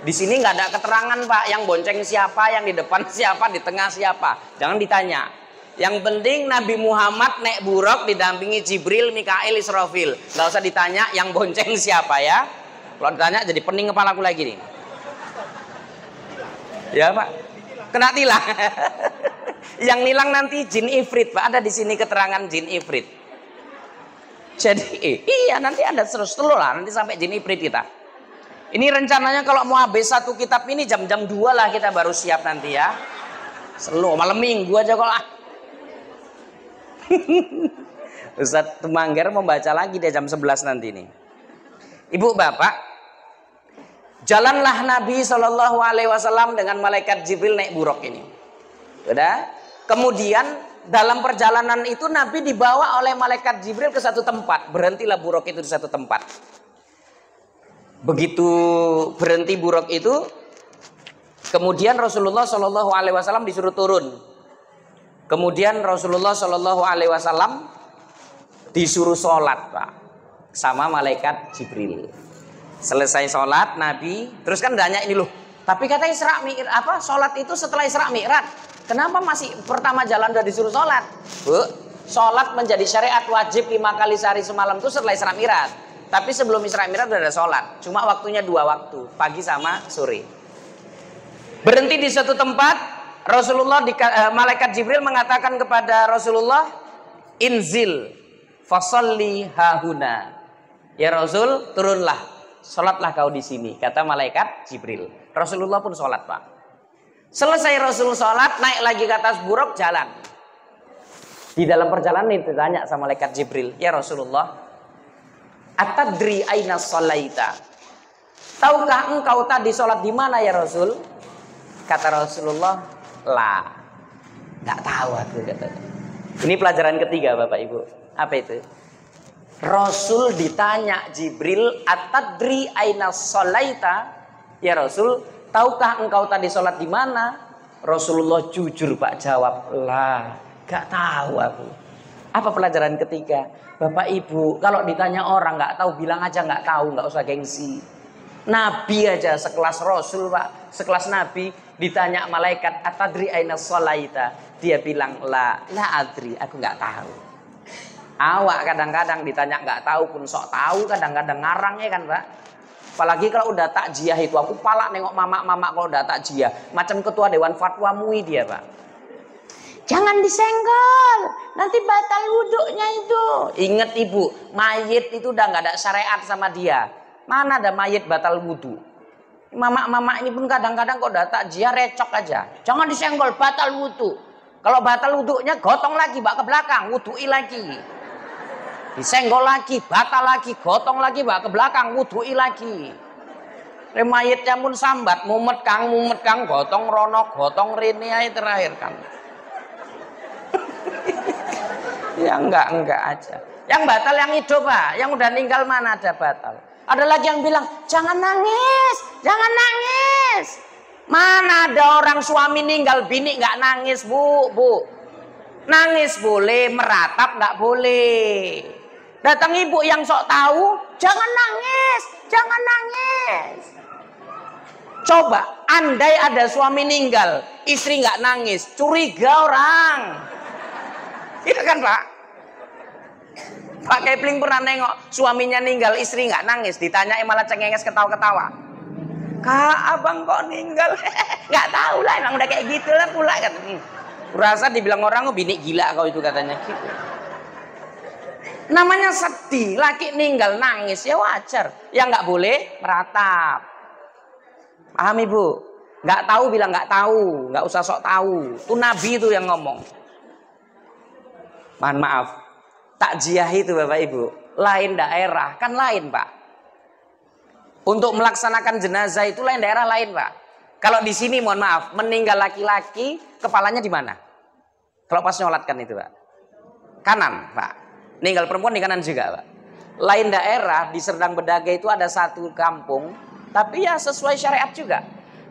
Di sini nggak ada keterangan pak, yang bonceng siapa, yang di depan [LAUGHS] siapa, di tengah siapa. Jangan ditanya. Yang penting Nabi Muhammad naik buruk didampingi Jibril, Mikail, Israfil. Nggak usah ditanya yang bonceng [LAUGHS] siapa ya. Kalau ditanya jadi pening kepalaku lagi nih. Ya pak, kena tilang. [LAUGHS] yang nilang nanti jin ifrit pak. Ada di sini keterangan jin ifrit. Jadi iya nanti ada terus telur lah nanti sampai jin iprit kita. Ini rencananya kalau mau habis satu kitab ini jam-jam dua lah kita baru siap nanti ya. Selo malam minggu aja kok lah. [LAUGHS] Ustadz Temangger membaca lagi deh jam 11 nanti nih. Ibu bapak, jalanlah Nabi Shallallahu Alaihi Wasallam dengan malaikat Jibril naik buruk ini. Udah. Kemudian dalam perjalanan itu Nabi dibawa oleh malaikat Jibril ke satu tempat. Berhentilah buruk itu di satu tempat. Begitu berhenti buruk itu, kemudian Rasulullah Shallallahu Alaihi Wasallam disuruh turun. Kemudian Rasulullah Shallallahu Alaihi Wasallam disuruh sholat pak sama malaikat Jibril. Selesai sholat Nabi, terus kan banyak ini loh. Tapi kata Isra Mi'raj apa? Sholat itu setelah Isra Mi'raj. Kenapa masih pertama jalan udah disuruh sholat? Bu, sholat menjadi syariat wajib lima kali sehari semalam itu setelah Isra Mi'raj. Tapi sebelum Isra Mi'raj udah ada sholat. Cuma waktunya dua waktu, pagi sama sore. Berhenti di suatu tempat, Rasulullah di, eh, malaikat Jibril mengatakan kepada Rasulullah, "Inzil fasalli hahuna." Ya Rasul, turunlah, sholatlah kau di sini, kata malaikat Jibril. Rasulullah pun sholat, Pak. Selesai Rasul sholat, naik lagi ke atas buruk, jalan. Di dalam perjalanan ditanya sama malaikat Jibril, ya Rasulullah, atadri aina sholaita. Tahukah engkau tadi sholat di mana ya Rasul? Kata Rasulullah, lah, nggak tahu aku katanya. Ini pelajaran ketiga Bapak Ibu. Apa itu? Rasul ditanya Jibril, atadri aina sholaita. Ya Rasul, Tahukah engkau tadi sholat di mana? Rasulullah jujur pak jawab, lah gak tahu aku. Apa pelajaran ketiga? Bapak ibu, kalau ditanya orang nggak tahu bilang aja nggak tahu, nggak usah gengsi. Nabi aja sekelas Rasul pak, sekelas Nabi ditanya malaikat atadri aina sholaita. Dia bilang la, la adri, aku nggak tahu. Awak kadang-kadang ditanya nggak tahu pun sok tahu, kadang-kadang ngarang ya kan pak. Apalagi kalau udah takjiah itu aku palak nengok mama-mama kalau udah takjiah. Macam ketua dewan fatwa MUI dia, Pak. Jangan disenggol, nanti batal wuduknya itu. Ingat ibu, mayit itu udah nggak ada syariat sama dia. Mana ada mayit batal wudhu? Mama-mama ini pun kadang-kadang kok udah takjiah recok aja. Jangan disenggol, batal wudhu. Kalau batal wudhunya gotong lagi, bak ke belakang, wudhui lagi. Disenggol lagi, batal lagi, gotong lagi, bawa ke belakang, wudhui lagi. Remayitnya pun sambat, mumet kang, mumet kang, gotong rono, gotong rini aja terakhir kan. [LAUGHS] ya enggak, enggak aja. Yang batal yang hidup pak, yang udah meninggal mana ada batal. Ada lagi yang bilang, jangan nangis, jangan nangis. Mana ada orang suami ninggal bini nggak nangis bu, bu. Nangis boleh, meratap nggak boleh. Datang ibu yang sok tahu, jangan nangis, jangan nangis. Coba, andai ada suami meninggal, istri nggak nangis, curiga orang. Iya kan Pak? Pak Kepling pernah nengok suaminya ninggal, istri nggak nangis, ditanya malah cengenges ketawa-ketawa. Kak, abang kok ninggal? [LAUGHS] nggak tahu lah, emang udah kayak gitu lah pula kan. Hmm. Rasa dibilang orang, oh bini gila kau itu katanya gitu. Namanya sedih, laki ninggal nangis ya wajar. Yang nggak boleh meratap. Paham ibu? Nggak tahu bilang nggak tahu, nggak usah sok tahu. Itu Nabi itu yang ngomong. Mohon maaf, takjiah itu Bapak Ibu, lain daerah kan lain Pak. Untuk melaksanakan jenazah itu lain daerah lain Pak. Kalau di sini mohon maaf, meninggal laki-laki, kepalanya di mana? Kalau pas nyolatkan itu Pak. Kanan Pak. Ninggal perempuan di kanan juga, Pak. Lain daerah di Serdang Bedaga itu ada satu kampung, tapi ya sesuai syariat juga.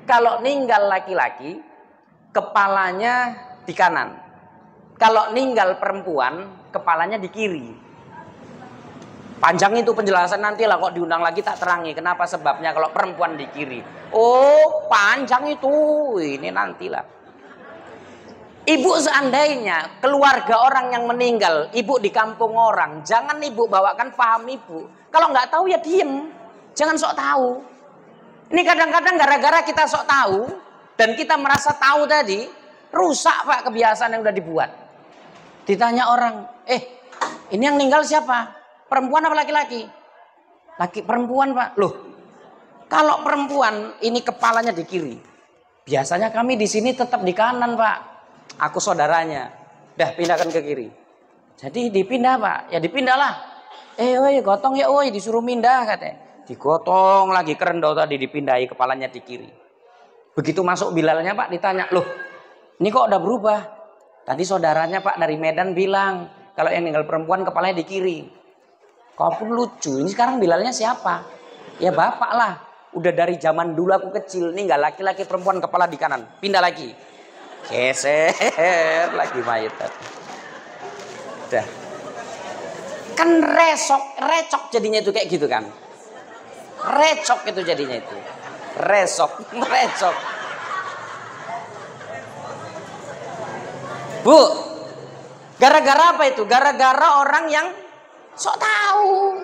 Kalau ninggal laki-laki, kepalanya di kanan. Kalau ninggal perempuan, kepalanya di kiri. Panjang itu penjelasan nanti lah kok diundang lagi tak terangi. Kenapa sebabnya kalau perempuan di kiri. Oh panjang itu. Ini nantilah. Ibu seandainya keluarga orang yang meninggal, ibu di kampung orang, jangan ibu bawakan paham ibu. Kalau nggak tahu ya diem, jangan sok tahu. Ini kadang-kadang gara-gara kita sok tahu dan kita merasa tahu tadi, rusak pak kebiasaan yang udah dibuat. Ditanya orang, eh ini yang meninggal siapa? Perempuan apa laki-laki? Laki perempuan pak. Loh, kalau perempuan ini kepalanya di kiri, biasanya kami di sini tetap di kanan pak Aku saudaranya. Dah pindahkan ke kiri. Jadi dipindah pak. Ya dipindahlah. Eh oi gotong ya oi disuruh pindah katanya. Digotong lagi keren dong tadi dipindahi kepalanya di kiri. Begitu masuk bilalnya pak ditanya. Loh ini kok udah berubah? Tadi saudaranya pak dari Medan bilang. Kalau yang tinggal perempuan kepalanya di kiri. Kau pun lucu. Ini sekarang bilalnya siapa? Ya bapak lah. Udah dari zaman dulu aku kecil. Nih nggak laki-laki perempuan kepala di kanan. Pindah lagi. Geser lagi mayat Udah. Kan resok, recok jadinya itu kayak gitu kan. Recok itu jadinya itu. Resok, [LAUGHS] recok. Bu, gara-gara apa itu? Gara-gara orang yang sok tahu.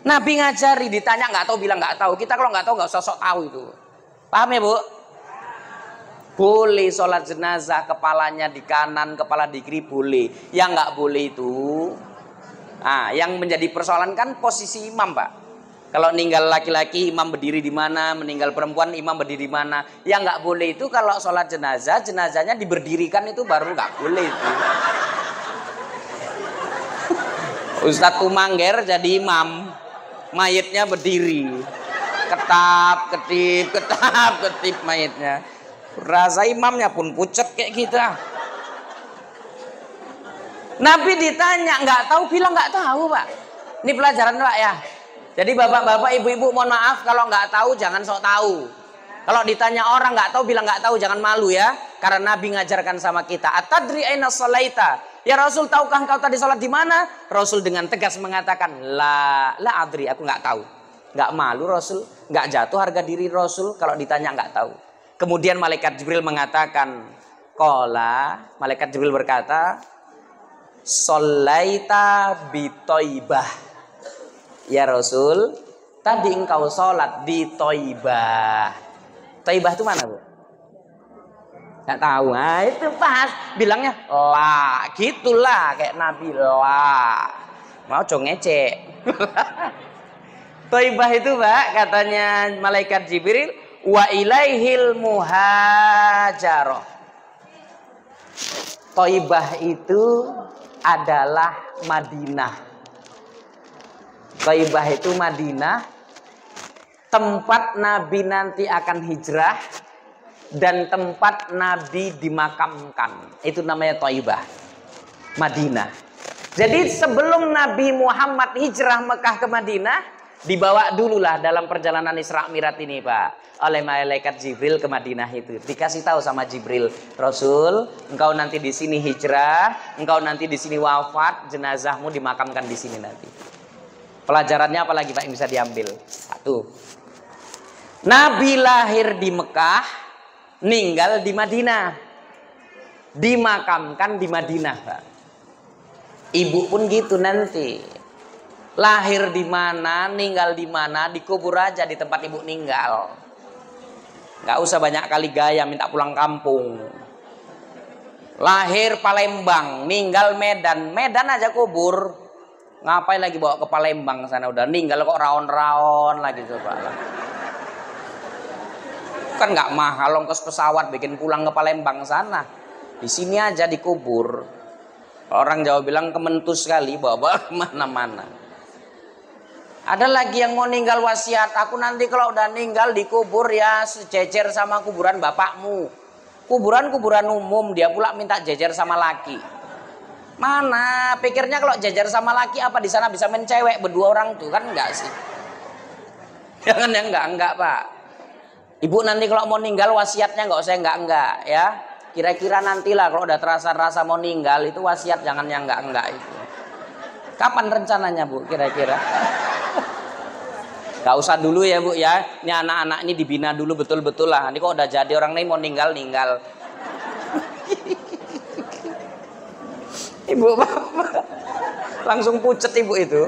Nabi ngajari ditanya nggak tahu bilang nggak tahu. Kita kalau nggak tahu nggak usah sok tahu itu. Paham ya bu? Boleh sholat jenazah kepalanya di kanan, kepala di kiri boleh. Yang nggak boleh itu, ah, yang menjadi persoalan kan posisi imam, pak. Kalau meninggal laki-laki imam berdiri di mana, meninggal perempuan imam berdiri di mana. Yang nggak boleh itu kalau sholat jenazah, jenazahnya diberdirikan itu baru nggak boleh itu. [LAUGHS] Ustadz Tumangger jadi imam, mayitnya berdiri, ketap, ketip, ketap, ketip mayitnya. Rasa imamnya pun pucat kayak kita. Nabi ditanya nggak tahu bilang nggak tahu pak. Ini pelajaran pak ya. Jadi bapak-bapak, ibu-ibu mohon maaf kalau nggak tahu jangan sok tahu. Kalau ditanya orang nggak tahu bilang nggak tahu jangan malu ya. Karena Nabi ngajarkan sama kita. Atadri aina salaita. Ya Rasul tahukah engkau tadi sholat di mana? Rasul dengan tegas mengatakan la la adri aku nggak tahu. Nggak malu Rasul, nggak jatuh harga diri Rasul kalau ditanya nggak tahu. Kemudian malaikat Jibril mengatakan, Kola, malaikat Jibril berkata, Solaita bitoibah. Ya Rasul, tadi engkau sholat di Toibah. Toibah itu mana bu? Gak tahu. Nah, itu pas bilangnya lah, gitulah kayak Nabi lah. Mau cong ngecek. [LAUGHS] Toibah itu pak katanya malaikat Jibril wa ilaihil muhajarah. Toibah itu adalah Madinah. Toibah itu Madinah, tempat Nabi nanti akan hijrah dan tempat Nabi dimakamkan. Itu namanya Toibah. Madinah. Jadi sebelum Nabi Muhammad hijrah Mekah ke Madinah, dibawa dululah dalam perjalanan Isra Mirat ini, Pak oleh malaikat Jibril ke Madinah itu. Dikasih tahu sama Jibril, Rasul, engkau nanti di sini hijrah, engkau nanti di sini wafat, jenazahmu dimakamkan di sini nanti. Pelajarannya apa lagi Pak yang bisa diambil? Satu. Nabi lahir di Mekah, meninggal di Madinah. Dimakamkan di Madinah, Pak. Ibu pun gitu nanti. Lahir di mana, ninggal di mana, dikubur aja di tempat ibu ninggal. Gak usah banyak kali gaya minta pulang kampung. Lahir Palembang, ninggal Medan, Medan aja kubur. Ngapain lagi bawa ke Palembang sana udah ninggal kok raon-raon lagi coba lah. Kan nggak mahal ongkos pesawat bikin pulang ke Palembang sana. Di sini aja dikubur. Orang Jawa bilang kementus sekali bawa [LAUGHS] ke mana-mana. Ada lagi yang mau ninggal wasiat. Aku nanti kalau udah ninggal dikubur ya sejejer sama kuburan bapakmu. Kuburan-kuburan umum dia pula minta jejer sama laki. Mana? Pikirnya kalau jejer sama laki apa di sana bisa mencewek berdua orang tuh kan enggak sih? Jangan [LAUGHS] ya enggak enggak pak. Ibu nanti kalau mau ninggal wasiatnya enggak usah enggak enggak ya. Kira-kira nantilah kalau udah terasa rasa mau ninggal itu wasiat jangan yang enggak-enggak itu. Kapan rencananya Bu kira-kira? Gak usah dulu ya Bu ya. Ini anak-anak ini dibina dulu betul-betul lah. Ini kok udah jadi orang lain mau ninggal ninggal. ibu bapak langsung pucet ibu itu.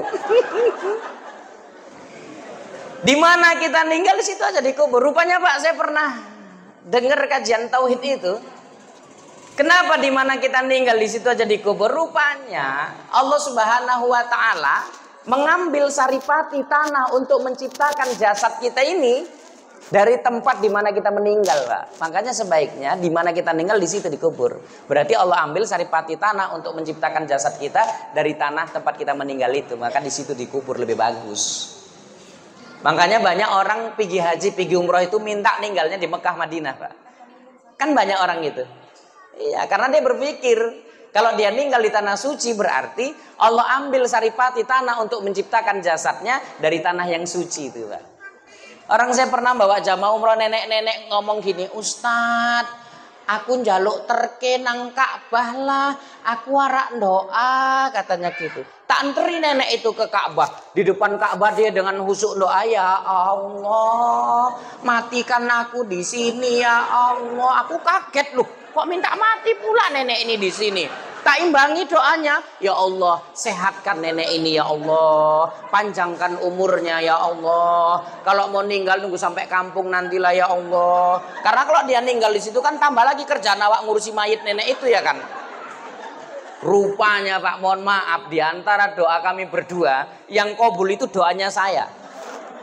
di mana kita ninggal di situ aja dikubur. Rupanya Pak saya pernah dengar kajian tauhid itu. Kenapa di mana kita tinggal di situ aja dikubur? Rupanya Allah Subhanahu wa taala mengambil saripati tanah untuk menciptakan jasad kita ini dari tempat di mana kita meninggal, Pak. Makanya sebaiknya di mana kita meninggal di situ dikubur. Berarti Allah ambil saripati tanah untuk menciptakan jasad kita dari tanah tempat kita meninggal itu. Maka di situ dikubur lebih bagus. Makanya banyak orang pergi haji, pergi umroh itu minta ninggalnya di Mekah, Madinah, Pak. Kan banyak orang gitu. Iya, karena dia berpikir kalau dia meninggal di tanah suci berarti Allah ambil saripati tanah untuk menciptakan jasadnya dari tanah yang suci itu, Pak. Orang saya pernah bawa jamaah umroh nenek-nenek ngomong gini, Ustadz, aku njaluk terkenang Ka'bah lah, aku warak doa katanya gitu. Tak antri nenek itu ke Ka'bah. Di depan Ka'bah dia dengan husuk doa ya Allah, matikan aku di sini ya Allah. Aku kaget loh, kok minta mati pula nenek ini di sini. Tak imbangi doanya, ya Allah, sehatkan nenek ini ya Allah, panjangkan umurnya ya Allah. Kalau mau ninggal nunggu sampai kampung nantilah ya Allah. Karena kalau dia ninggal di situ kan tambah lagi kerjaan awak ngurusi mayit nenek itu ya kan. Rupanya Pak, mohon maaf di antara doa kami berdua yang kobul itu doanya saya.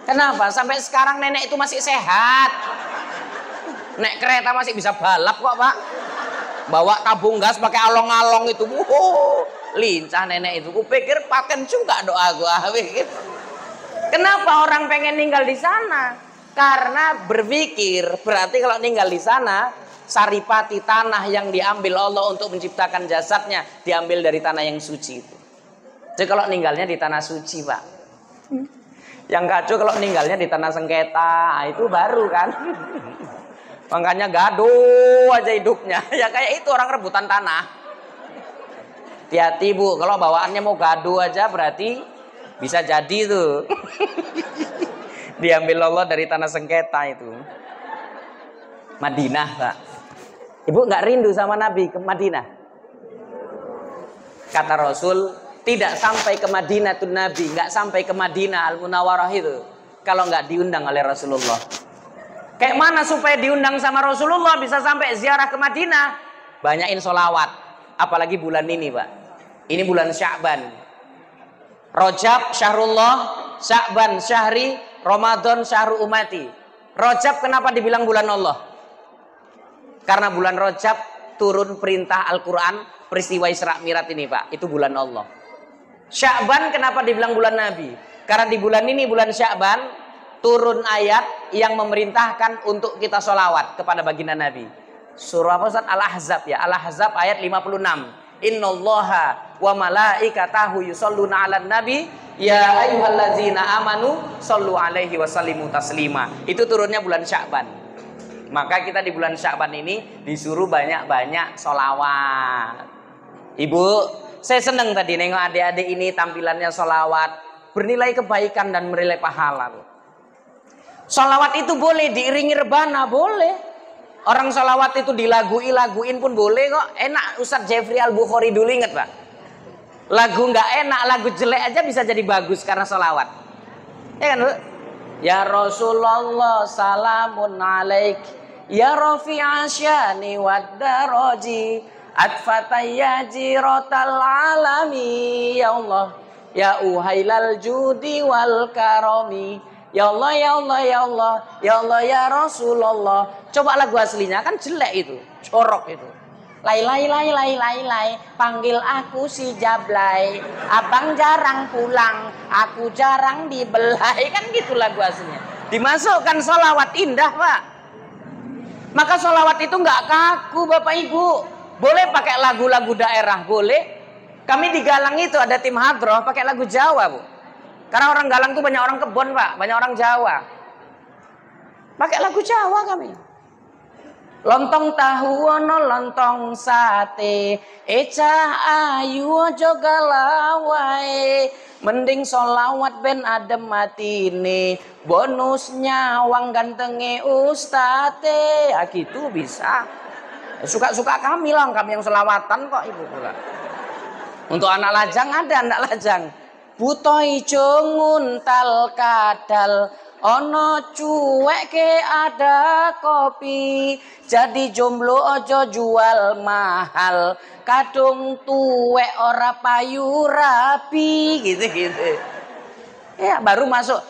Kenapa? Sampai sekarang nenek itu masih sehat. Nek kereta masih bisa balap kok Pak. Bawa tabung gas pakai along-along itu. Wow, lincah nenek itu. Kupikir paken juga doa gua pikir kenapa orang pengen tinggal di sana? Karena berpikir berarti kalau tinggal di sana saripati tanah yang diambil Allah untuk menciptakan jasadnya diambil dari tanah yang suci itu. Jadi kalau ninggalnya di tanah suci pak. Yang kacau kalau ninggalnya di tanah sengketa itu baru kan Makanya gaduh aja hidupnya. [LAUGHS] Ya kayak itu orang rebutan tanah. Hati-hati bu, kalau bawaannya mau gaduh aja berarti bisa jadi tuh. [LAUGHS] Diambil Allah dari tanah sengketa itu. Madinah, Pak. Ibu nggak rindu sama Nabi ke Madinah? Kata Rasul, tidak sampai ke Madinah tuh Nabi, nggak sampai ke Madinah Al Munawwarah itu kalau nggak diundang oleh Rasulullah. Kayak mana supaya diundang sama Rasulullah bisa sampai ziarah ke Madinah? Banyakin solawat. Apalagi bulan ini Pak. Ini bulan Sya'ban. Rojab syahrullah, Sya'ban syahri, Ramadan syahru umati. Rojab kenapa dibilang bulan Allah? Karena bulan Rojab turun perintah Al-Quran peristiwa Isra Mirat ini Pak. Itu bulan Allah. Sya'ban kenapa dibilang bulan Nabi? Karena di bulan ini bulan Sya'ban turun ayat yang memerintahkan untuk kita sholawat kepada baginda Nabi. Surah apa Ustaz? Al-Ahzab ya. Al-Ahzab ayat 56. Innallaha wa malaikatahu yusalluna 'alan nabi ya ayyuhallazina amanu sallu alaihi wasallimu taslima. Itu turunnya bulan Sya'ban. Maka kita di bulan Sya'ban ini disuruh banyak-banyak sholawat. Ibu, saya senang tadi nengok adik-adik ini tampilannya sholawat, bernilai kebaikan dan bernilai pahala. Salawat itu boleh diiringi rebana, boleh. Orang salawat itu dilagui-laguin pun boleh kok. Enak Ustadz Jeffrey Al-Bukhari dulu inget Pak. Lagu nggak enak, lagu jelek aja bisa jadi bagus karena sholawat. Ya kan? Ya Rasulullah salamun alaik Ya Rafi asyani wad daraji jirotal alami Ya Allah Ya uhailal judi wal karomi Ya Allah, ya Allah, ya Allah, ya Allah, ya Rasulullah. Coba lagu aslinya kan jelek itu, corok itu. Lai lai lai lai lai lai. Panggil aku si Jablay. Abang jarang pulang. Aku jarang dibelai. Kan gitu lagu aslinya. Dimasukkan solawat indah pak. Maka solawat itu nggak kaku bapak ibu. Boleh pakai lagu-lagu daerah boleh. Kami di Galang itu ada tim hadroh pakai lagu Jawa bu karena orang Galang tuh banyak orang kebon pak. Banyak orang Jawa. Pakai lagu Jawa kami. Lontong tahu ono lontong sate Ecah ayu ojo galawai. Mending solawat ben adem matine Bonusnya wang gantenge ustate. Ya gitu bisa. Suka-suka kami lah Kami yang selawatan kok ibu pula Untuk anak lajang ada anak lajang Butoi jongun tal kadal Ono cuek ke ada kopi. Jadi jomblo ojo jual mahal Kadung tuwek ora payu rapi gitu gitu. Ya baru masuk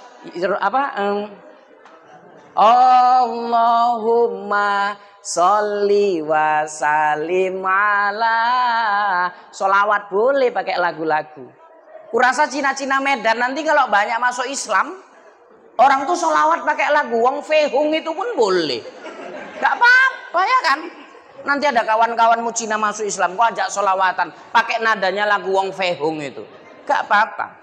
apa um, Allahumma sholli wa salim ala. Solawat boleh pakai lagu-lagu Kurasa Cina-Cina Medan nanti kalau banyak masuk Islam Orang tuh solawat pakai lagu Wong Fehung itu pun boleh. Gak apa-apa ya kan? Nanti ada kawan-kawanmu Cina masuk Islam, gua ajak solawatan, pakai nadanya lagu Wong Fehung itu. Gak apa-apa.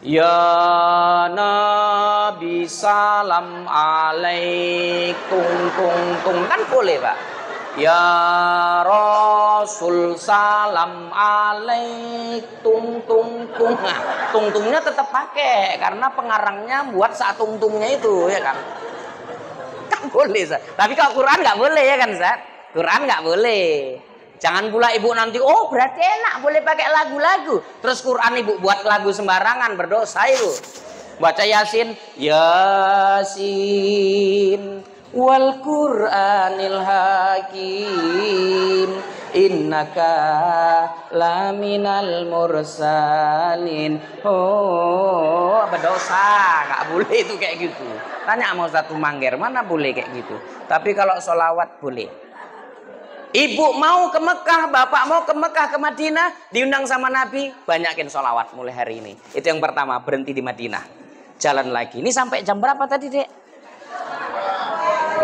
Ya Nabi salam alaikum tung tung kan boleh pak. Ya Rasul salam alaik tung tung tung. Nah, tung tungnya tetap pakai karena pengarangnya buat saat tung tungnya itu ya kan. Kan boleh Zat. Tapi kalau Quran nggak boleh ya kan Zat. Quran nggak boleh. Jangan pula ibu nanti, oh berarti enak boleh pakai lagu-lagu. Terus Quran ibu buat lagu sembarangan berdosa ibu. Baca Yasin, Yasin wal Qur'anil Hakim innaka laminal mursalin oh apa dosa nggak boleh itu kayak gitu tanya mau satu mangger mana boleh kayak gitu tapi kalau sholawat boleh Ibu mau ke Mekah, bapak mau ke Mekah, ke Madinah, diundang sama Nabi, banyakin sholawat mulai hari ini. Itu yang pertama, berhenti di Madinah. Jalan lagi. Ini sampai jam berapa tadi, Dek?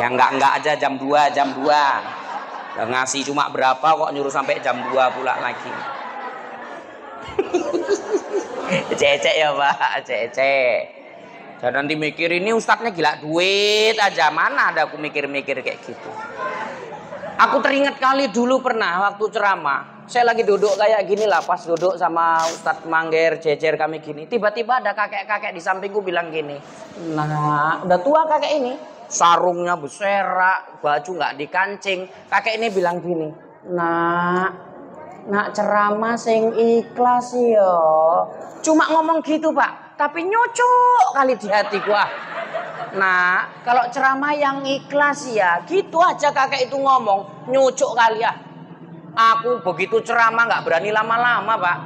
Ya enggak-enggak aja jam 2, jam 2. Ya, ngasih cuma berapa kok nyuruh sampai jam 2 pula lagi. [LAUGHS] cecek ya Pak, cecek. Nanti mikir ini ustadznya gila duit aja. Mana ada aku mikir-mikir kayak gitu. Aku teringat kali dulu pernah waktu ceramah. Saya lagi duduk kayak gini lah pas duduk sama Ustadz Mangger, jejer kami gini. Tiba-tiba ada kakek-kakek di sampingku bilang gini. Nah, udah tua kakek ini sarungnya berserak, baju nggak dikancing. Kakek ini bilang gini, nak, nak ceramah sing ikhlas yo. Cuma ngomong gitu pak, tapi nyocok kali di hati gua. Nah, kalau ceramah yang ikhlas ya, gitu aja kakek itu ngomong, nyocok kali ya. Aku begitu ceramah nggak berani lama-lama pak.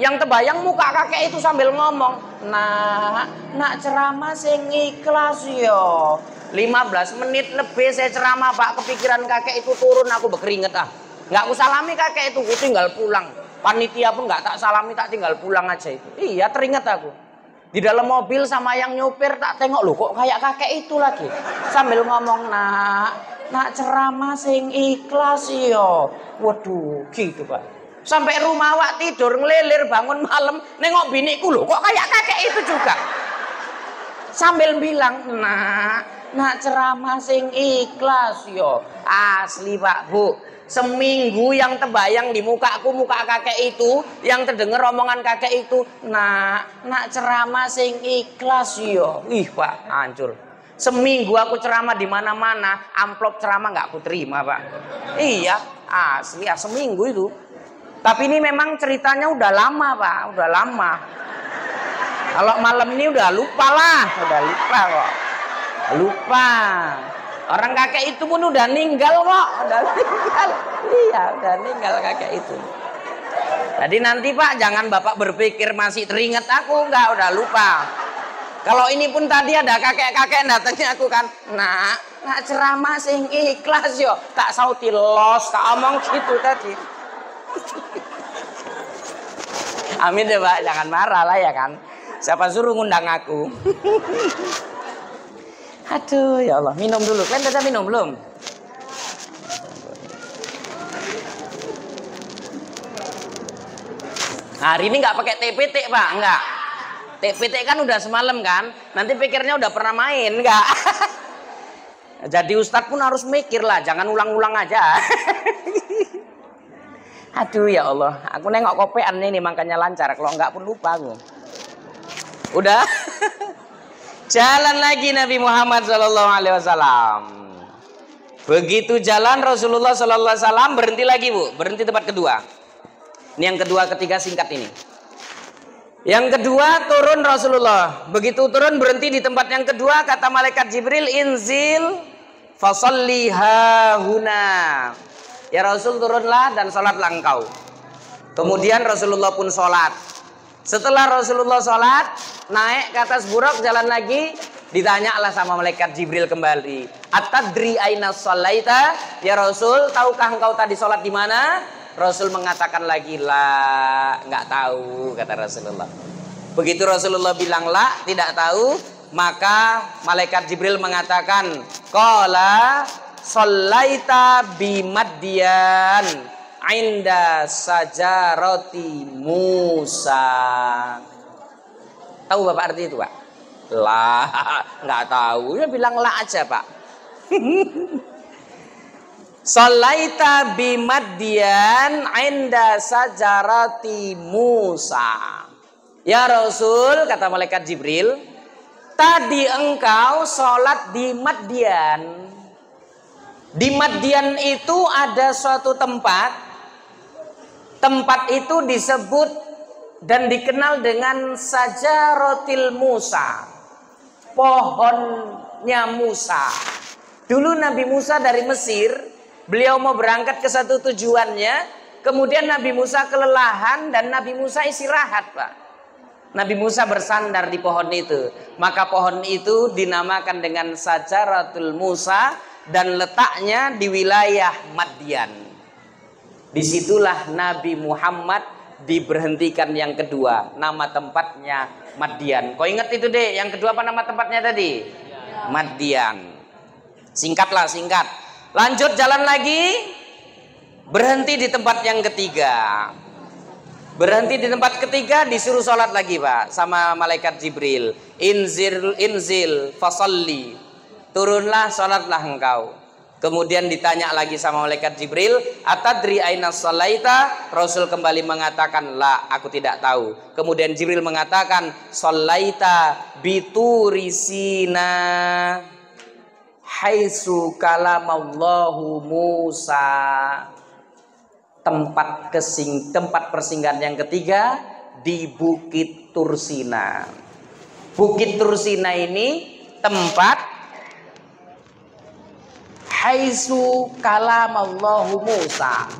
Yang terbayang muka kakek itu sambil ngomong, nah, nak ceramah sing ikhlas yo. 15 menit lebih saya ceramah pak. Kepikiran kakek itu turun aku berkeringet ah. Nggak aku salami kakek itu aku tinggal pulang. Panitia pun nggak tak salami tak tinggal pulang aja itu. Iya teringat aku. Di dalam mobil sama yang nyupir tak tengok loh kok kayak kakek itu lagi? Sambil ngomong nak nak ceramah sing ikhlas yo waduh gitu pak. Sampai rumah wak tidur ngelilir bangun malam nengok biniku loh kok kayak kakek itu juga? Sambil bilang nak nak ceramah sing ikhlas yo. Asli pak bu. Seminggu yang terbayang di mukaku muka kakek itu yang terdengar omongan kakek itu nak nak ceramah sing ikhlas yo. Ih pak hancur. Seminggu aku ceramah di mana-mana amplop ceramah nggak aku terima pak. Iya asli ya seminggu itu. Tapi ini memang ceritanya udah lama pak, udah lama. Kalau malam ini udah lupa lah, udah lupa kok. Lupa. Orang kakek itu pun udah ninggal kok, udah ninggal. Iya, udah ninggal kakek itu. Jadi nanti Pak jangan Bapak berpikir masih teringat aku enggak udah lupa. Kalau ini pun tadi ada kakek-kakek datangnya aku kan, nak, nak ceramah sing ikhlas yo, tak sauti los, tak omong gitu tadi. Amin deh Pak, jangan marah lah ya kan. Siapa suruh ngundang aku? Aduh ya Allah, minum dulu. Kan udah minum belum? Hari ini nggak pakai TPT pak, nggak. TPT kan udah semalam kan, nanti pikirnya udah pernah main, nggak. [LAUGHS] Jadi ustadz pun harus mikir lah, jangan ulang-ulang aja. [LAUGHS] Aduh ya Allah, aku nengok kopean ini makanya lancar, kalau nggak pun lupa aku. Udah? Jalan lagi Nabi Muhammad Sallallahu Alaihi Wasallam. Begitu jalan Rasulullah Sallallahu Alaihi Wasallam berhenti lagi bu, berhenti tempat kedua. Ini yang kedua, ketiga singkat ini. Yang kedua turun Rasulullah. Begitu turun berhenti di tempat yang kedua kata malaikat Jibril inzil fasalliha huna. Ya Rasul turunlah dan sholatlah engkau. Kemudian Rasulullah pun sholat. Setelah Rasulullah sholat, naik ke atas buruk jalan lagi, ditanyalah sama malaikat Jibril kembali. Atadri aina sholaita? Ya Rasul, tahukah engkau tadi sholat di mana? Rasul mengatakan lagi la nggak tahu kata Rasulullah. Begitu Rasulullah bilang la tidak tahu, maka malaikat Jibril mengatakan qala sallaita bimaddian inda sajaroti Musa. Tahu Bapak arti itu, Pak? Lah, [LAUGHS] nggak tahu. Dia bilang la aja, Pak. [LAUGHS] Salaita bimaddian inda sajarati Musa. Ya Rasul, kata malaikat Jibril, tadi engkau sholat di Madian. Di Madian itu ada suatu tempat. Tempat itu disebut dan dikenal dengan sajarotil Musa. Pohonnya Musa. Dulu Nabi Musa dari Mesir Beliau mau berangkat ke satu tujuannya, kemudian Nabi Musa kelelahan dan Nabi Musa istirahat, Pak. Nabi Musa bersandar di pohon itu. Maka pohon itu dinamakan dengan Sajaratul Musa dan letaknya di wilayah Madian. Di situlah Nabi Muhammad diberhentikan yang kedua. Nama tempatnya Madian. Kau ingat itu deh, yang kedua apa nama tempatnya tadi? Madian. Singkatlah, singkat. Lanjut jalan lagi. Berhenti di tempat yang ketiga. Berhenti di tempat ketiga disuruh sholat lagi pak sama malaikat Jibril. Inzil inzil fasalli. Turunlah sholatlah engkau. Kemudian ditanya lagi sama malaikat Jibril, "Atadri aina salaita?" Rasul kembali mengatakan, "La, aku tidak tahu." Kemudian Jibril mengatakan, "Salaita biturisina." haitsu kalamallahu Musa tempat kesing tempat persinggahan yang ketiga di Bukit Tursina. Bukit Tursina ini tempat haitsu kalamallahu Musa.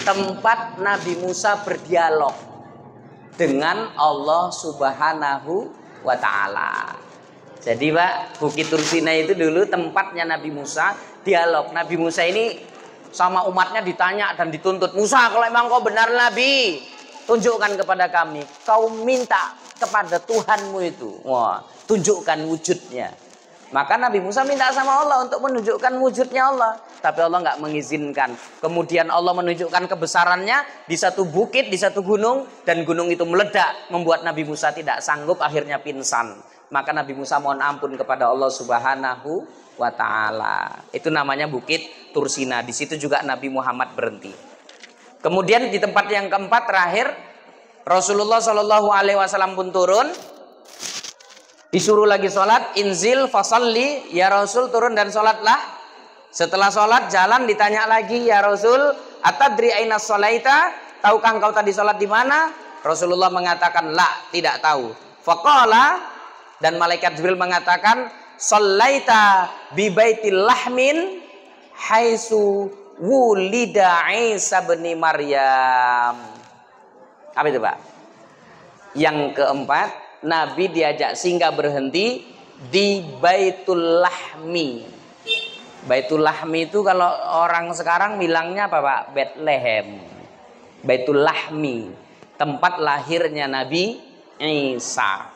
Tempat Nabi Musa berdialog dengan Allah Subhanahu wa taala. Jadi Pak, Bukit Tursina itu dulu tempatnya Nabi Musa dialog. Nabi Musa ini sama umatnya ditanya dan dituntut. Musa, kalau emang kau benar Nabi, tunjukkan kepada kami. Kau minta kepada Tuhanmu itu. Wah, tunjukkan wujudnya. Maka Nabi Musa minta sama Allah untuk menunjukkan wujudnya Allah. Tapi Allah nggak mengizinkan. Kemudian Allah menunjukkan kebesarannya di satu bukit, di satu gunung. Dan gunung itu meledak. Membuat Nabi Musa tidak sanggup akhirnya pingsan maka Nabi Musa mohon ampun kepada Allah Subhanahu wa taala. Itu namanya Bukit Tursina. Di situ juga Nabi Muhammad berhenti. Kemudian di tempat yang keempat terakhir Rasulullah Shallallahu alaihi wasallam pun turun disuruh lagi sholat inzil fasalli ya Rasul turun dan sholatlah setelah sholat jalan ditanya lagi ya Rasul atadri aina sholaita tahukah engkau tadi sholat di mana? Rasulullah mengatakan, la, tidak tahu. Faqala, dan malaikat Jibril mengatakan, Sallaita bi baitil lahmin haisu wulida Isa bin Maryam. Apa itu, Pak? Yang keempat, Nabi diajak singgah berhenti di Baitul Lahmi. Baitul Lahmi itu kalau orang sekarang bilangnya apa Pak? Bethlehem. Baitul Lahmi, tempat lahirnya Nabi Isa.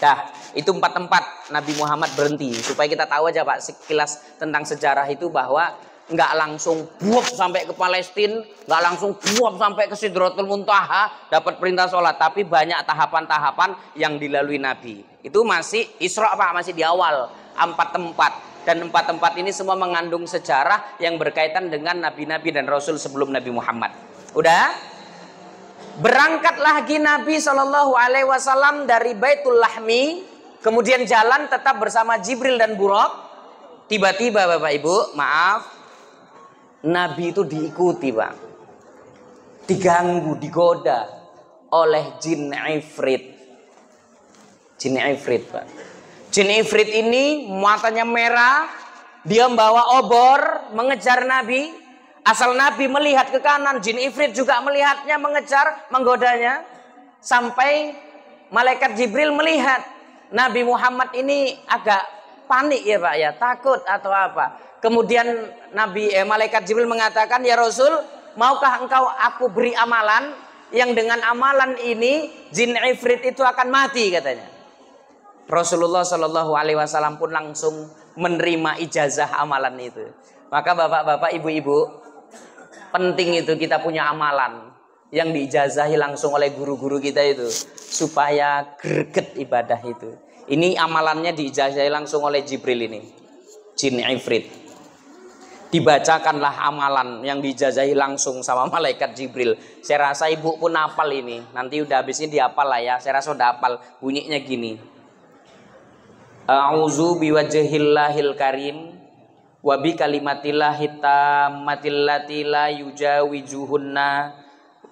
Dah, itu empat tempat Nabi Muhammad berhenti supaya kita tahu aja Pak sekilas tentang sejarah itu bahwa nggak langsung buap sampai ke Palestina, nggak langsung buap sampai ke Sidratul Muntaha dapat perintah sholat, tapi banyak tahapan-tahapan yang dilalui Nabi. Itu masih Isra Pak, masih di awal empat tempat dan empat tempat ini semua mengandung sejarah yang berkaitan dengan nabi-nabi dan rasul sebelum Nabi Muhammad. Udah? Berangkat lagi Nabi Shallallahu Alaihi Wasallam dari Baitul Lahmi, kemudian jalan tetap bersama Jibril dan Buraq. Tiba-tiba Bapak Ibu, maaf, Nabi itu diikuti Pak. Diganggu, digoda oleh jin ifrit. Jin ifrit Pak. Jin ifrit ini matanya merah, dia membawa obor mengejar Nabi. Asal Nabi melihat ke kanan, jin ifrit juga melihatnya, mengejar, menggodanya. Sampai malaikat Jibril melihat Nabi Muhammad ini agak panik ya Pak ya, takut atau apa. Kemudian Nabi eh, malaikat Jibril mengatakan, "Ya Rasul, maukah engkau aku beri amalan yang dengan amalan ini jin ifrit itu akan mati?" katanya. Rasulullah Shallallahu alaihi wasallam pun langsung menerima ijazah amalan itu. Maka Bapak-bapak, Ibu-ibu, penting itu kita punya amalan yang diijazahi langsung oleh guru-guru kita itu supaya greget ibadah itu. Ini amalannya diijazahi langsung oleh Jibril ini. Jin Ifrit. Dibacakanlah amalan yang diijazahi langsung sama [LAUGHS] malaikat Jibril. Saya rasa ibu pun hafal ini. Nanti udah habis ini dihafal lah ya. Saya rasa udah hafal. Bunyinya gini. A'udzu biwajhillahil karim wa bi kalimatillahi tammatillati la yujawijuhunna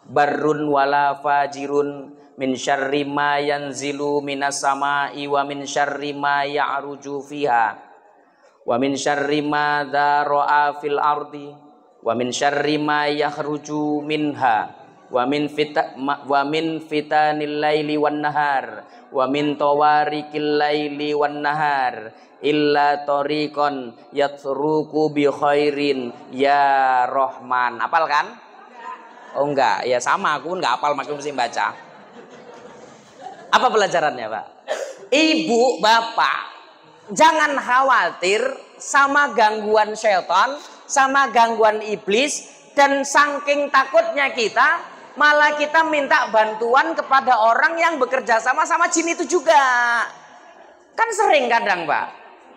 barrun wala fajirun min syarri ma yanzilu minas sama'i wa min syarri ma ya'ruju fiha wa min syarri ma dhara'a fil ardi wa min syarri ma yakhruju minha wa min fita wa min fitanil laili wan nahar wa min tawarikil laili wan nahar illa tariqan yatruku bi khairin ya Rahman. Apal kan? Oh enggak, ya sama aku enggak apal makanya mesti baca. Apa pelajarannya, Pak? Ibu, Bapak, jangan khawatir sama gangguan setan, sama gangguan iblis dan saking takutnya kita malah kita minta bantuan kepada orang yang bekerja sama sama jin itu juga. Kan sering kadang, Pak.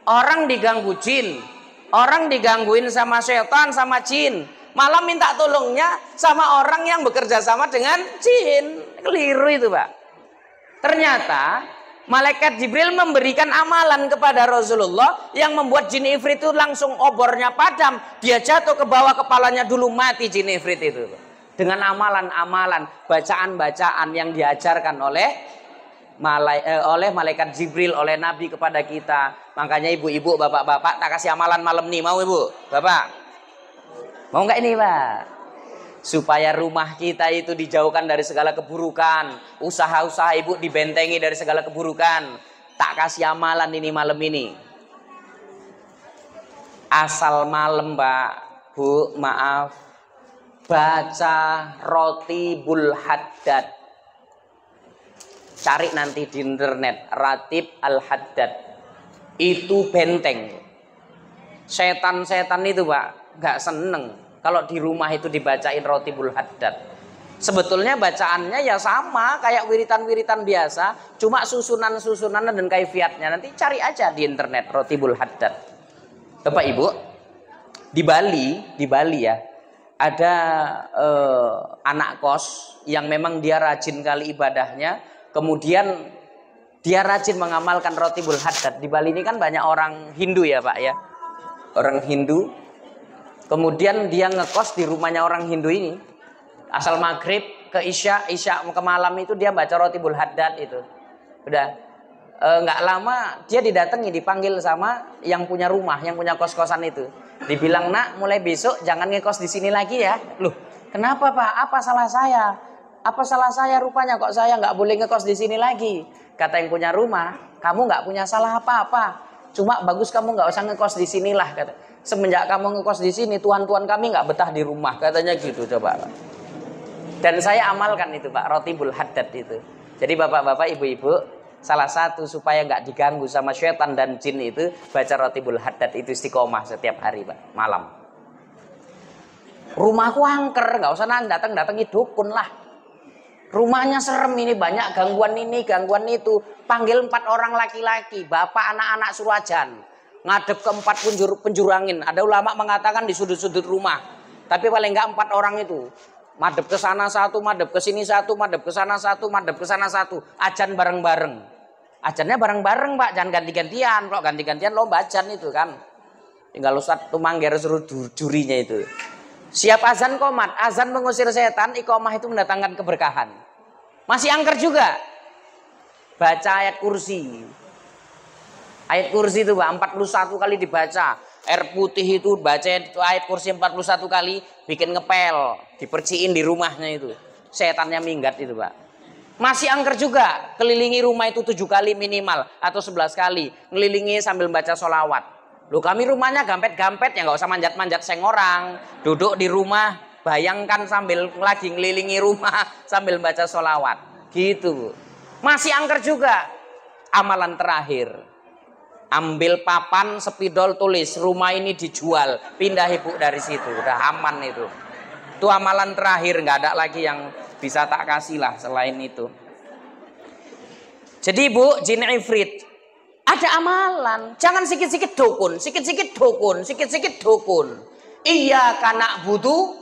Orang diganggu jin, orang digangguin sama setan, sama jin. Malah minta tolongnya sama orang yang bekerja sama dengan jin. Keliru itu, Pak. Ternyata malaikat Jibril memberikan amalan kepada Rasulullah yang membuat jin ifrit itu langsung obornya padam. Dia jatuh ke bawah kepalanya dulu mati jin ifrit itu. Dengan amalan-amalan, bacaan-bacaan yang diajarkan oleh malai, eh, oleh malaikat Jibril oleh Nabi kepada kita. Makanya ibu-ibu, bapak-bapak tak kasih amalan malam nih mau ibu, bapak? Mau nggak ini pak? Supaya rumah kita itu dijauhkan dari segala keburukan, usaha-usaha ibu dibentengi dari segala keburukan. Tak kasih amalan ini malam ini. Asal malam pak, bu, maaf, baca roti bul haddad Cari nanti di internet Ratib Al-Haddad. Itu benteng. Setan-setan itu Pak, nggak seneng kalau di rumah itu dibacain Rotibul Haddad. Sebetulnya bacaannya ya sama kayak wiritan-wiritan biasa, cuma susunan-susunan dan kaifiatnya nanti cari aja di internet Rotibul Haddad. Bapak Ibu, di Bali, di Bali ya, ada eh, anak kos yang memang dia rajin kali ibadahnya, Kemudian dia rajin mengamalkan roti bul haddad. Di Bali ini kan banyak orang Hindu ya Pak ya. Orang Hindu. Kemudian dia ngekos di rumahnya orang Hindu ini. Asal maghrib ke isya, isya ke malam itu dia baca roti bul haddad itu. Udah e, nggak e, lama dia didatangi dipanggil sama yang punya rumah, yang punya kos-kosan itu. Dibilang nak mulai besok jangan ngekos di sini lagi ya. Loh kenapa pak? Apa salah saya? Apa salah saya rupanya kok saya nggak boleh ngekos di sini lagi? Kata yang punya rumah, kamu nggak punya salah apa-apa. Cuma bagus kamu nggak usah ngekos di sinilah kata. Semenjak kamu ngekos di sini, tuan-tuan kami nggak betah di rumah katanya gitu coba. Dan saya amalkan itu pak, roti haddad itu. Jadi bapak-bapak, ibu-ibu, salah satu supaya nggak diganggu sama syaitan dan jin itu baca roti haddad itu istiqomah setiap hari pak, malam. Rumahku angker, nggak usah nang datang datangi dukun lah. Rumahnya serem ini banyak gangguan ini, gangguan itu. Panggil empat orang laki-laki, bapak, anak-anak surajan. Ngadep ke empat penjuru, penjuru angin. Ada ulama mengatakan di sudut-sudut rumah. Tapi paling enggak empat orang itu. Madep ke sana satu, madep ke sini satu, madep ke sana satu, madep ke sana satu. Ajan bareng-bareng. Ajannya bareng-bareng pak, jangan ganti-gantian. Kalau ganti-gantian lomba ajan itu kan. Tinggal Ustaz mangger suruh jurinya itu. Siap azan komat, azan mengusir setan, ikomah itu mendatangkan keberkahan. Masih angker juga. Baca ayat kursi. Ayat kursi itu Pak, 41 kali dibaca. Air putih itu baca itu ayat kursi 41 kali, bikin ngepel, diperciin di rumahnya itu. Setannya minggat itu Pak. Masih angker juga, kelilingi rumah itu tujuh kali minimal atau sebelas kali. Ngelilingi sambil baca solawat. Lu kami rumahnya gampet-gampet ya nggak usah manjat-manjat seng orang. Duduk di rumah, bayangkan sambil lagi ngelilingi rumah [LAUGHS] sambil baca solawat. Gitu. Masih angker juga. Amalan terakhir. Ambil papan sepidol tulis rumah ini dijual. Pindah ibu dari situ. Udah aman itu. Itu amalan terakhir. nggak ada lagi yang bisa tak kasih lah selain itu. Jadi ibu jin ifrit ada amalan. Jangan sikit-sikit dukun, sikit-sikit dukun, sikit-sikit dukun. Iya karena butuh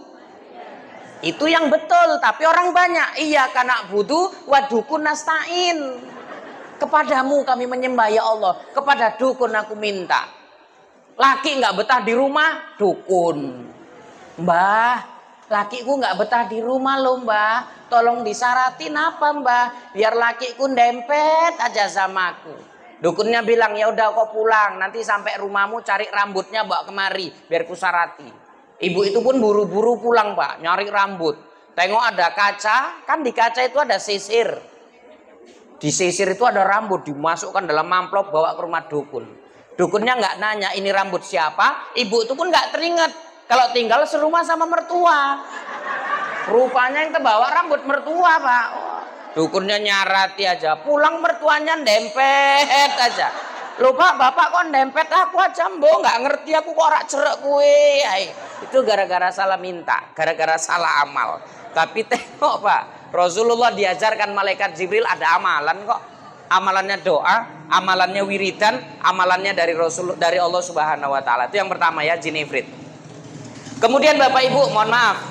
itu yang betul, tapi orang banyak. Iya karena butuh wadukun nastain. Kepadamu kami menyembah ya Allah. Kepada dukun aku minta. Laki nggak betah di rumah, dukun. Mbah, lakiku nggak betah di rumah loh mbah. Tolong disaratin apa mbah? Biar lakiku dempet aja sama aku. Dukunnya bilang ya udah kok pulang, nanti sampai rumahmu cari rambutnya bawa kemari biar kusarati. Ibu itu pun buru-buru pulang pak, nyari rambut. Tengok ada kaca, kan di kaca itu ada sisir. Di sisir itu ada rambut dimasukkan dalam amplop bawa ke rumah dukun. Dukunnya nggak nanya ini rambut siapa, ibu itu pun nggak teringat kalau tinggal serumah sama mertua. Rupanya yang terbawa rambut mertua pak. Dukunnya nyarati aja, pulang mertuanya dempet aja. Lupa bapak kok dempet aku aja mbok nggak ngerti aku kok rak cerek kue. Itu gara-gara salah minta, gara-gara salah amal. Tapi tengok pak, Rasulullah diajarkan malaikat Jibril ada amalan kok. Amalannya doa, amalannya wiridan, amalannya dari Rasul dari Allah Subhanahu wa taala. Itu yang pertama ya jin ifrit. Kemudian Bapak Ibu, mohon maaf.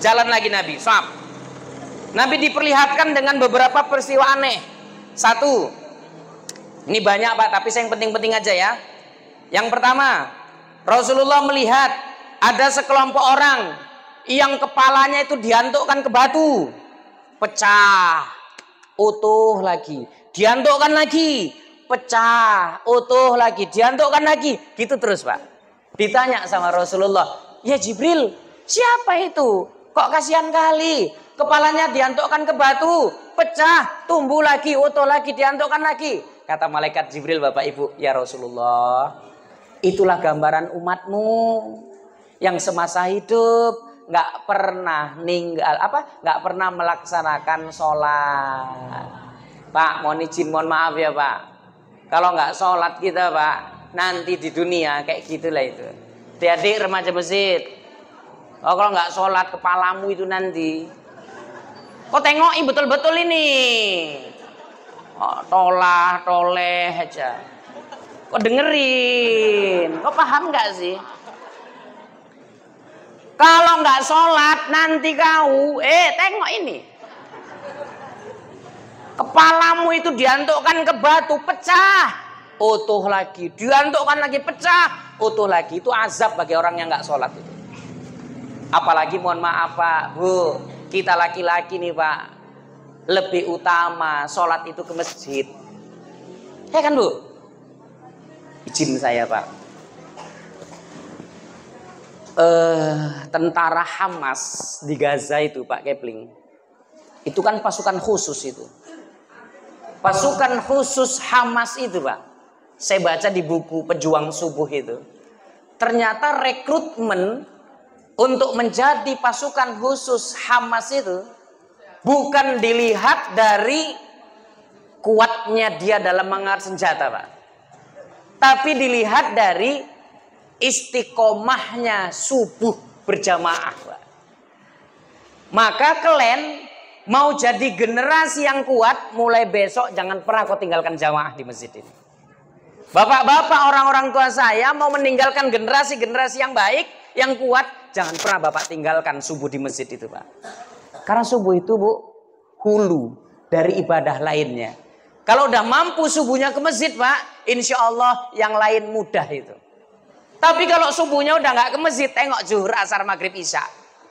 Jalan lagi Nabi. Soap. Nabi diperlihatkan dengan beberapa peristiwa aneh. Satu, ini banyak pak, tapi saya yang penting-penting aja ya. Yang pertama, Rasulullah melihat ada sekelompok orang yang kepalanya itu diantukkan ke batu, pecah, utuh lagi, diantukkan lagi, pecah, utuh lagi, diantukkan lagi, gitu terus pak. Ditanya sama Rasulullah, ya Jibril, siapa itu? Kok kasihan kali? kepalanya diantukkan ke batu, pecah, tumbuh lagi, utuh lagi, diantukkan lagi. Kata malaikat Jibril Bapak Ibu, ya Rasulullah, itulah gambaran umatmu yang semasa hidup nggak pernah ninggal apa nggak pernah melaksanakan sholat Pak mohon izin mohon maaf ya Pak kalau nggak sholat kita Pak nanti di dunia kayak gitulah itu adik remaja masjid oh kalau nggak sholat kepalamu itu nanti Kau tengoki betul-betul ini. Oh, tolah, toleh aja. Kau dengerin. Kau paham nggak sih? Kalau nggak sholat nanti kau, eh tengok ini. Kepalamu itu diantukkan ke batu, pecah. Utuh lagi, diantukkan lagi, pecah. Utuh lagi, itu azab bagi orang yang nggak sholat itu. Apalagi mohon maaf Pak, Bu, kita laki-laki nih Pak, lebih utama sholat itu ke masjid. Ya kan Bu? Izin saya Pak. Uh, tentara Hamas di Gaza itu Pak Kepling. Itu kan pasukan khusus itu. Pasukan khusus Hamas itu Pak. Saya baca di buku Pejuang Subuh itu. Ternyata rekrutmen untuk menjadi pasukan khusus Hamas itu bukan dilihat dari kuatnya dia dalam mengangkat senjata, Pak. Tapi dilihat dari istiqomahnya subuh berjamaah. Maka kalian mau jadi generasi yang kuat, mulai besok jangan pernah kau tinggalkan jamaah di masjid ini. Bapak-bapak orang-orang tua saya mau meninggalkan generasi-generasi yang baik, yang kuat, jangan pernah Bapak tinggalkan subuh di masjid itu, Pak. Karena subuh itu, Bu, hulu dari ibadah lainnya. Kalau udah mampu subuhnya ke masjid, Pak, insya Allah yang lain mudah itu. Tapi kalau subuhnya udah nggak ke masjid, tengok zuhur, asar, maghrib, isya.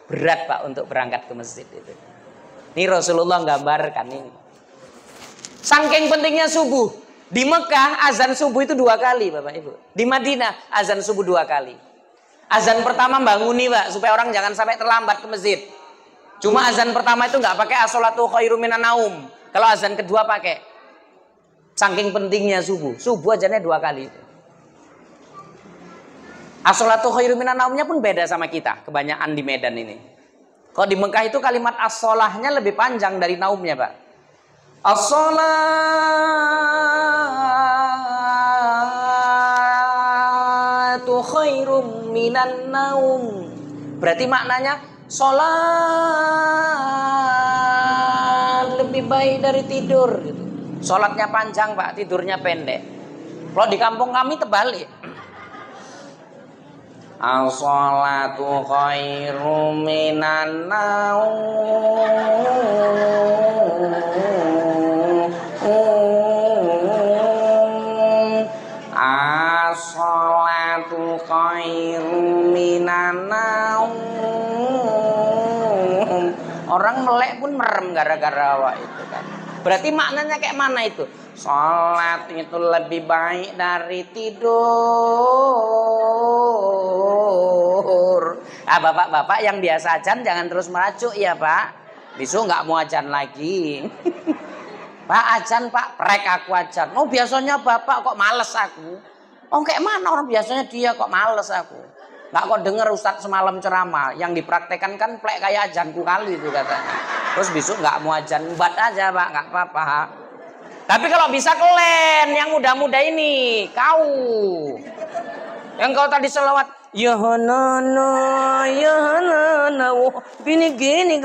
Berat, Pak, untuk berangkat ke masjid itu. Ini Rasulullah gambarkan ini. Saking pentingnya subuh. Di Mekah azan subuh itu dua kali Bapak Ibu. Di Madinah azan subuh dua kali. Azan pertama banguni pak supaya orang jangan sampai terlambat ke masjid. Cuma azan pertama itu nggak pakai asolatu khairu naum. Kalau azan kedua pakai. Saking pentingnya subuh. Subuh azannya dua kali. Asolatu khairu minan naumnya pun beda sama kita. Kebanyakan di Medan ini. Kalau di Mekah itu kalimat asolahnya lebih panjang dari naumnya pak. Asolatu khairum minan naum. Berarti maknanya sholat lebih baik dari tidur. Gitu. Sholatnya panjang pak, tidurnya pendek. Kalau di kampung kami terbalik. As-salatu khairu minan naum. As-salatu khairu minan Orang melek pun merem gara-gara awak itu. Berarti maknanya kayak mana itu? Salat itu lebih baik dari tidur. Ah bapak-bapak yang biasa ajan jangan terus merajuk ya pak. Besok nggak mau ajan lagi. [LAUGHS] Pak ajan pak, prek aku ajan. Oh biasanya bapak kok males aku. Oh kayak mana orang biasanya dia kok males aku. Nggak kok denger Ustadz semalam ceramah. Yang dipraktekan kan plek kayak ajanku kali itu katanya. Terus besok nggak mau ajan. Buat aja pak, nggak apa-apa. Tapi kalau bisa kalian yang muda-muda ini. Kau. Yang kau tadi selawat. Ya hanana, ya. Wah, gini gini.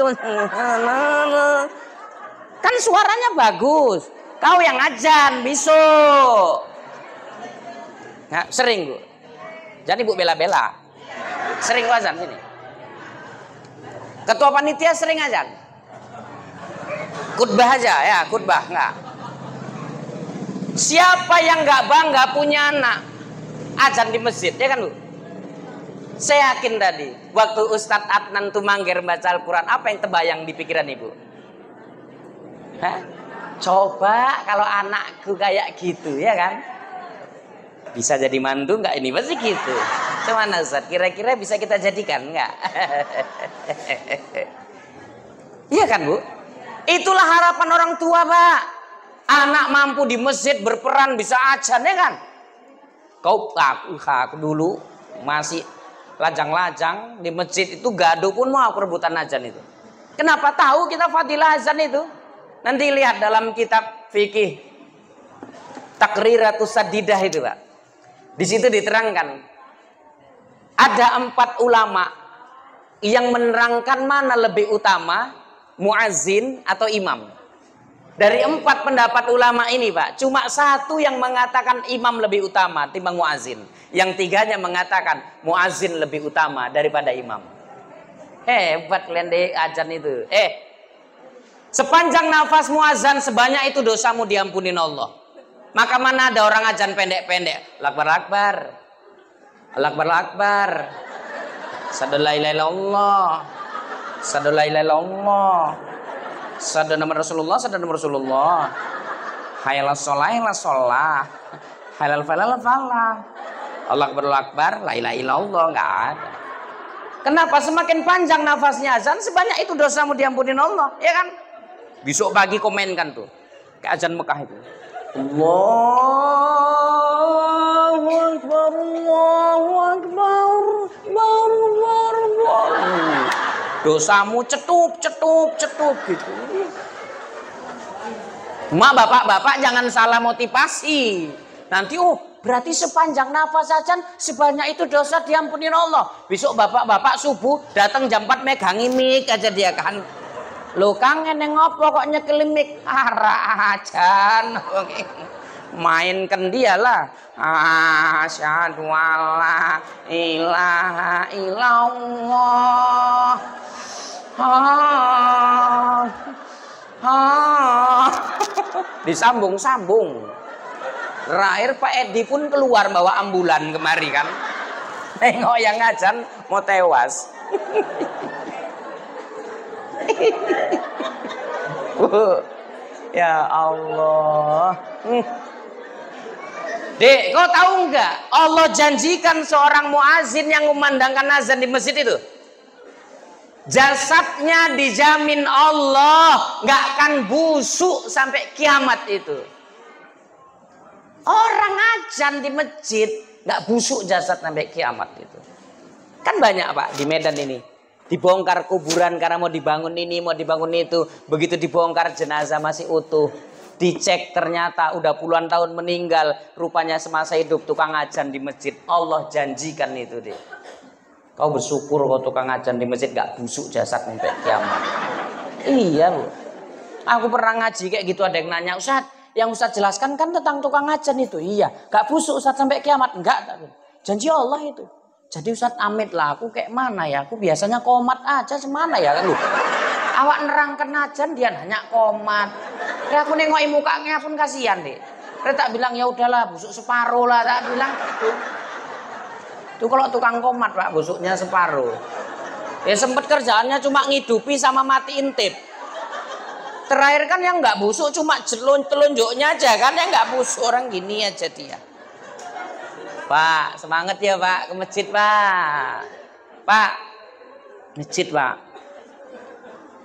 Kan suaranya bagus. Kau yang ajan besok. Nah, sering bu. Jadi bu bela-bela. Sering azan sini. Ketua panitia sering azan. Khutbah aja ya, khutbah enggak. Siapa yang nggak bangga punya anak azan di masjid, ya kan bu? Saya yakin tadi, waktu Ustadz Adnan Tumangger baca Al-Quran, apa yang terbayang di pikiran ibu? Hah? Coba kalau anakku kayak gitu, ya kan? Bisa jadi mantu nggak ini? Pasti gitu. Cuman Ustaz, kira-kira bisa kita jadikan nggak? [LAUGHS] Iya kan bu? Itulah harapan orang tua pak. Anak mampu di masjid berperan bisa ajan ya kan? Kau aku, aku dulu masih lajang-lajang di masjid itu gaduh pun mau aku rebutan ajan itu. Kenapa tahu kita fadilah azan itu? Nanti lihat dalam kitab fikih Takriratus Sadidah itu Pak. Di situ diterangkan ada empat ulama yang menerangkan mana lebih utama muazin atau imam. Dari empat pendapat ulama ini Pak, cuma satu yang mengatakan imam lebih utama timbang muazin. Yang tiganya mengatakan muazin lebih utama daripada imam. Hebat kalian deh ajan itu. Eh, sepanjang nafas muazan sebanyak itu dosamu diampunin Allah. Maka mana ada orang ajan pendek-pendek. Lakbar lakbar. Lakbar lakbar. Sadu la ilaha. Sadu nama Rasulullah, sadu nama Rasulullah. Hayal sholah, hayal sholah. Halal falal falah. Allah akbar, Allah la enggak ada. Kenapa semakin panjang nafasnya azan sebanyak itu dosamu diampunin Allah, ya kan? Besok pagi komenkan tuh. Ke azan Mekah itu. Allahu Akbar, Allahu Akbar, Akbar, Akbar, Akbar. Dosamu cetup, cetup, cetup gitu. Mak bapak-bapak jangan salah motivasi. Nanti oh berarti sepanjang nafas saja sebanyak itu dosa diampuni Allah. Besok bapak-bapak subuh datang jam 4 megangi mik aja dia kan. Lo kangen yang ngopo kok nyekelim mik arah aja. Mainkan dia lah. Asyhadu alla ilaha illallah. Ah. Ah. Disambung-sambung. Terakhir Pak Edi pun keluar bawa ambulan kemari kan. Nengok yang ngajan mau tewas. Ya Allah. Hmm. Dek, kau tahu nggak? Allah janjikan seorang muazin yang memandangkan azan di masjid itu. Jasadnya dijamin Allah nggak akan busuk sampai kiamat itu. Orang ajan di masjid nggak busuk jasad sampai kiamat itu. Kan banyak pak di Medan ini. Dibongkar kuburan karena mau dibangun ini, mau dibangun itu. Begitu dibongkar jenazah masih utuh. Dicek ternyata udah puluhan tahun meninggal. Rupanya semasa hidup tukang ajan di masjid. Allah janjikan itu deh. Kau bersyukur kau tukang ajan di masjid gak busuk jasad sampai kiamat. Iya bu. Aku pernah ngaji kayak gitu ada yang nanya, Ustaz, yang Ustaz jelaskan kan tentang tukang ajan itu. Iya, gak busuk Ustaz sampai kiamat. Enggak, janji Allah itu. Jadi Ustaz amit lah, aku kayak mana ya? Aku biasanya komat aja semana ya kan lu. Awak nerangkan ajan dia nanya komat. Ya aku nengoki mukanya pun kasihan deh. Dia tak bilang ya udahlah busuk separuh lah tak bilang itu. Tuh kalau tukang komat pak busuknya separuh. Ya sempet kerjaannya cuma ngidupi sama mati intip. Terakhir kan yang nggak busuk cuma telunjuknya aja kan yang nggak busuk orang gini aja dia. Pak, semangat ya Pak ke masjid Pak. Pak, masjid Pak.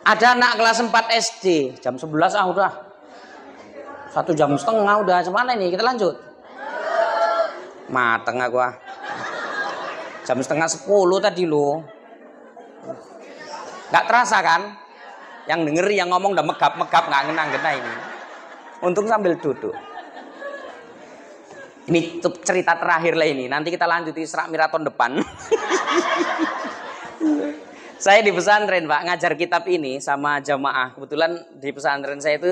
Ada anak kelas 4 SD, jam 11 ah udah. Satu jam setengah udah, Cuman ini? Kita lanjut. Mateng aku ah. Jam setengah 10 tadi lo. Gak terasa kan? Yang denger yang ngomong udah megap-megap nggak ngena-ngena ini. Untung sambil duduk. Ini cerita terakhir lah ini. Nanti kita lanjut Isra Miraton depan. [LAUGHS] saya di pesantren Pak ngajar kitab ini sama jamaah. Kebetulan di pesantren saya itu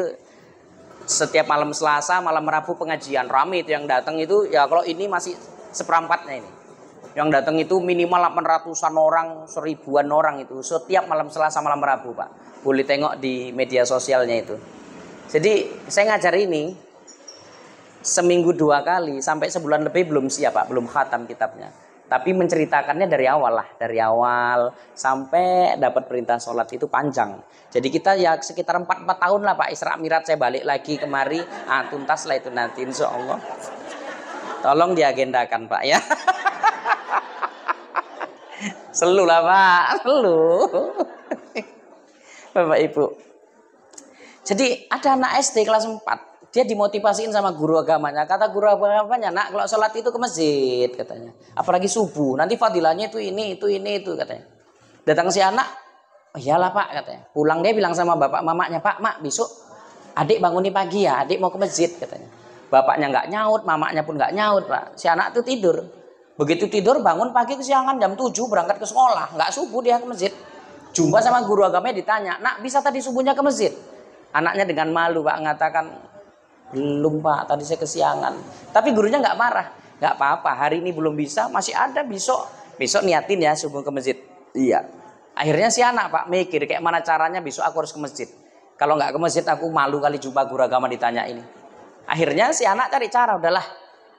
setiap malam Selasa, malam Rabu pengajian. Rame itu yang datang itu ya kalau ini masih seperempatnya ini. Yang datang itu minimal 800-an orang, seribuan orang itu setiap malam Selasa, malam Rabu, Pak. Boleh tengok di media sosialnya itu. Jadi saya ngajar ini seminggu dua kali sampai sebulan lebih belum siap pak. Belum khatam kitabnya. Tapi menceritakannya dari awal lah dari awal sampai dapat perintah sholat itu panjang. Jadi kita ya sekitar empat empat tahun lah pak. Isra Mirat saya balik lagi kemari. Ah, tuntas lah itu nanti insya Allah tolong diagendakan pak ya. [LAUGHS] Selu lah pak. Selu. [LAUGHS] Bapak ibu. Jadi ada anak SD kelas 4 dia dimotivasiin sama guru agamanya. Kata guru agamanya, nak kalau sholat itu ke masjid katanya. Apalagi subuh, nanti fadilahnya itu ini, itu ini, itu katanya. Datang si anak, oh iyalah pak katanya. Pulang dia bilang sama bapak mamanya, pak mak besok adik bangun nih pagi ya, adik mau ke masjid katanya. Bapaknya nggak nyaut, mamanya pun nggak nyaut pak. Si anak tuh tidur. Begitu tidur bangun pagi kesiangan jam 7 berangkat ke sekolah. Nggak subuh dia ke masjid. Jumpa sama guru agamanya ditanya, nak bisa tadi subuhnya ke masjid? Anaknya dengan malu pak mengatakan, belum pak, tadi saya kesiangan. Tapi gurunya nggak marah. Nggak apa-apa, hari ini belum bisa, masih ada besok. Besok niatin ya subuh ke masjid. Iya. Akhirnya si anak pak mikir kayak mana caranya besok aku harus ke masjid. Kalau nggak ke masjid aku malu kali jumpa guru agama ditanya ini. Akhirnya si anak cari cara, udahlah.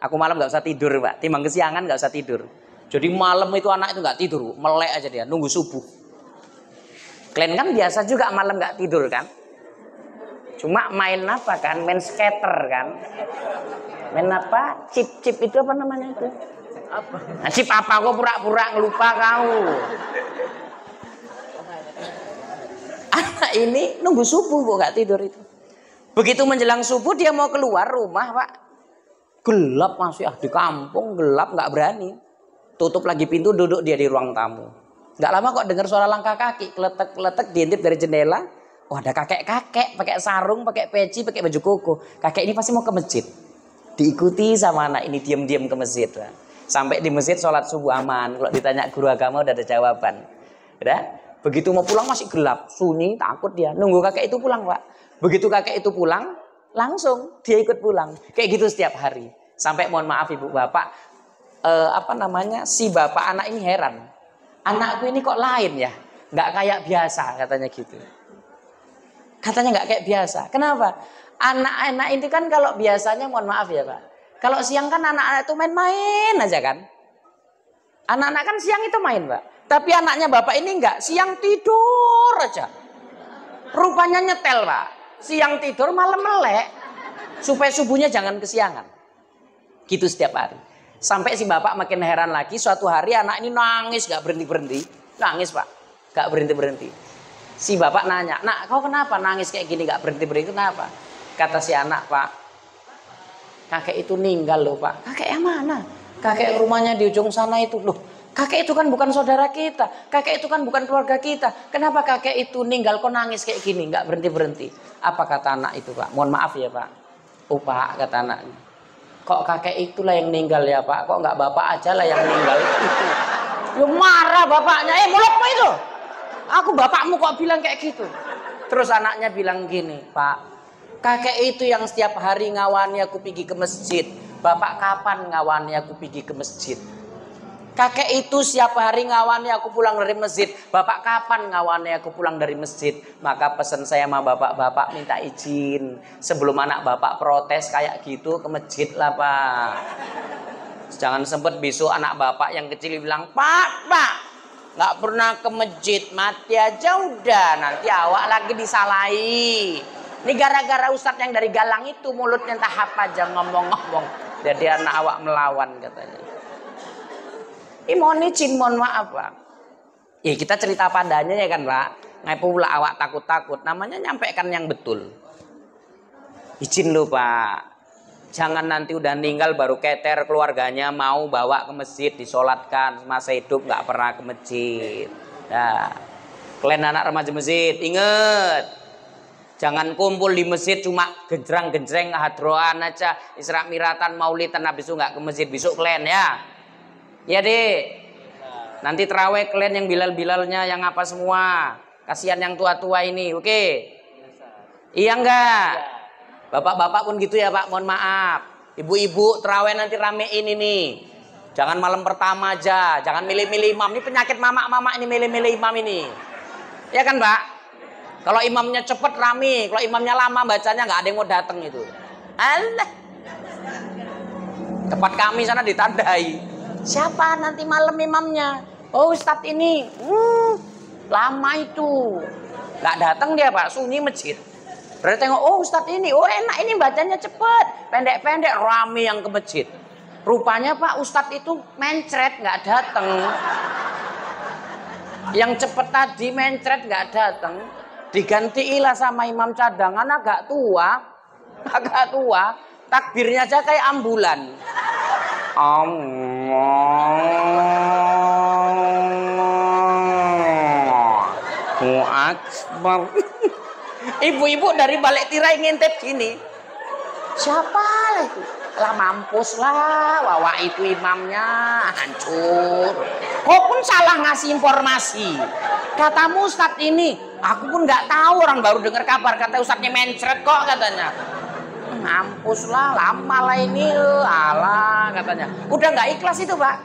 Aku malam nggak usah tidur pak, timbang kesiangan nggak usah tidur. Jadi malam itu anak itu nggak tidur, melek aja dia, nunggu subuh. Kalian kan biasa juga malam nggak tidur kan? Cuma main apa kan? Main skater kan? Main apa? Chip-chip itu apa namanya itu? Apa? Nah, chip apa? Kok pura-pura ngelupa kau? Anak ini nunggu subuh kok nggak tidur itu. Begitu menjelang subuh dia mau keluar rumah pak. Gelap masih ah di kampung gelap nggak berani. Tutup lagi pintu duduk dia di ruang tamu. Gak lama kok dengar suara langkah kaki, keletek-keletek diintip dari jendela. Oh ada kakek-kakek pakai sarung, pakai peci, pakai baju koko. Kakek ini pasti mau ke masjid. Diikuti sama anak ini diam-diam ke masjid. Sampai di masjid sholat subuh aman. Kalau ditanya guru agama udah ada jawaban. Udah? Begitu mau pulang masih gelap, sunyi, takut dia. Nunggu kakek itu pulang, Pak. Begitu kakek itu pulang, langsung dia ikut pulang. Kayak gitu setiap hari. Sampai mohon maaf ibu bapak, eh, apa namanya si bapak anak ini heran anakku ini kok lain ya nggak kayak biasa katanya gitu katanya nggak kayak biasa. Kenapa? Anak-anak ini kan kalau biasanya mohon maaf ya pak. Kalau siang kan anak-anak itu main-main aja kan? Anak-anak kan siang itu main pak. Tapi anaknya bapak ini enggak siang tidur aja. Rupanya nyetel pak. Siang tidur malam melek. Supaya subuhnya jangan kesiangan. Gitu setiap hari. Sampai si bapak makin heran lagi, suatu hari anak ini nangis gak berhenti-berhenti. Nangis pak, gak berhenti-berhenti. Si bapak nanya, nak kau kenapa nangis kayak gini gak berhenti-berhenti, kenapa? Kata si anak, pak, kakek itu meninggal loh pak. Kakek yang mana? Kakek rumahnya di ujung sana itu loh. Kakek itu kan bukan saudara kita. Kakek itu kan bukan keluarga kita. Kenapa kakek itu meninggal kok nangis kayak gini? Gak berhenti-berhenti. Apa kata anak itu pak? Mohon maaf ya pak. Pak kata anaknya. Kok kakek itulah yang meninggal ya pak? Kok nggak bapak aja lah yang meninggal itu? [LAUGHS] Lu marah bapaknya, eh mulutmu itu. Aku bapakmu kok bilang kayak gitu. Terus anaknya bilang gini, Pak, kakek itu yang setiap hari ngawani aku pergi ke masjid. Bapak kapan ngawani aku pergi ke masjid? Kakek itu siapa hari ngawani aku pulang dari masjid. Bapak kapan ngawani aku pulang dari masjid? Maka pesan saya sama bapak-bapak minta izin. Sebelum anak bapak protes kayak gitu ke masjid lah pak. Jangan sempet besok anak bapak yang kecil bilang, Pak, Pak, nggak pernah ke masjid, mati aja udah. Nanti awak lagi disalahi. Ini gara-gara ustadz yang dari galang itu mulutnya tahap aja ngomong-ngomong. Jadi anak awak melawan katanya. Ini mohon izin, mohon maaf Pak. Ya kita cerita padanya ya kan Pak. Ngai pula awak takut-takut. Namanya nyampaikan yang betul. Izin lu Pak. Jangan nanti udah meninggal baru keter keluarganya mau bawa ke masjid disolatkan masa hidup nggak pernah ke masjid. Nah, kalian anak remaja masjid inget Jangan kumpul di masjid cuma genjreng-genjreng hadroan aja. Isra miratan maulidan habis itu nggak ke masjid besok kalian ya. Ya dek. Nanti terawih kalian yang bilal-bilalnya yang apa semua. Kasihan yang tua-tua ini, oke? Okay? Iya enggak? Bapak-bapak pun gitu ya pak, mohon maaf. Ibu-ibu terawih nanti ramein ini. Jangan malam pertama aja, jangan milih-milih imam. Ini penyakit mama-mama ini milih-milih imam ini. Ya kan pak? Kalau imamnya cepet rame, kalau imamnya lama bacanya nggak ada yang mau datang itu. Allah. Tempat kami sana ditandai. Siapa nanti malam imamnya? Oh Ustadz ini, hmm, lama itu. Gak datang dia pak, sunyi masjid. Berarti tengok, oh Ustadz ini, oh enak ini bacanya cepet. Pendek-pendek, rame yang ke masjid. Rupanya pak Ustadz itu mencret, nggak datang. Yang cepet tadi mencret nggak datang. Digantiilah sama imam cadangan agak tua. [LAUGHS] Agak tua. Takbirnya aja kayak ambulan. Allahu Akbar. [LAUGHS] Ibu-ibu dari balik tirai ngintip gini. Siapa lah itu? Lah mampus lah, wawa itu imamnya hancur. Kau pun salah ngasih informasi. Katamu Ustadz ini, aku pun nggak tahu. Orang baru dengar kabar kata Ustadznya mencret kok katanya. Mampus lah lama lah ini. Ala katanya. Udah nggak ikhlas itu pak?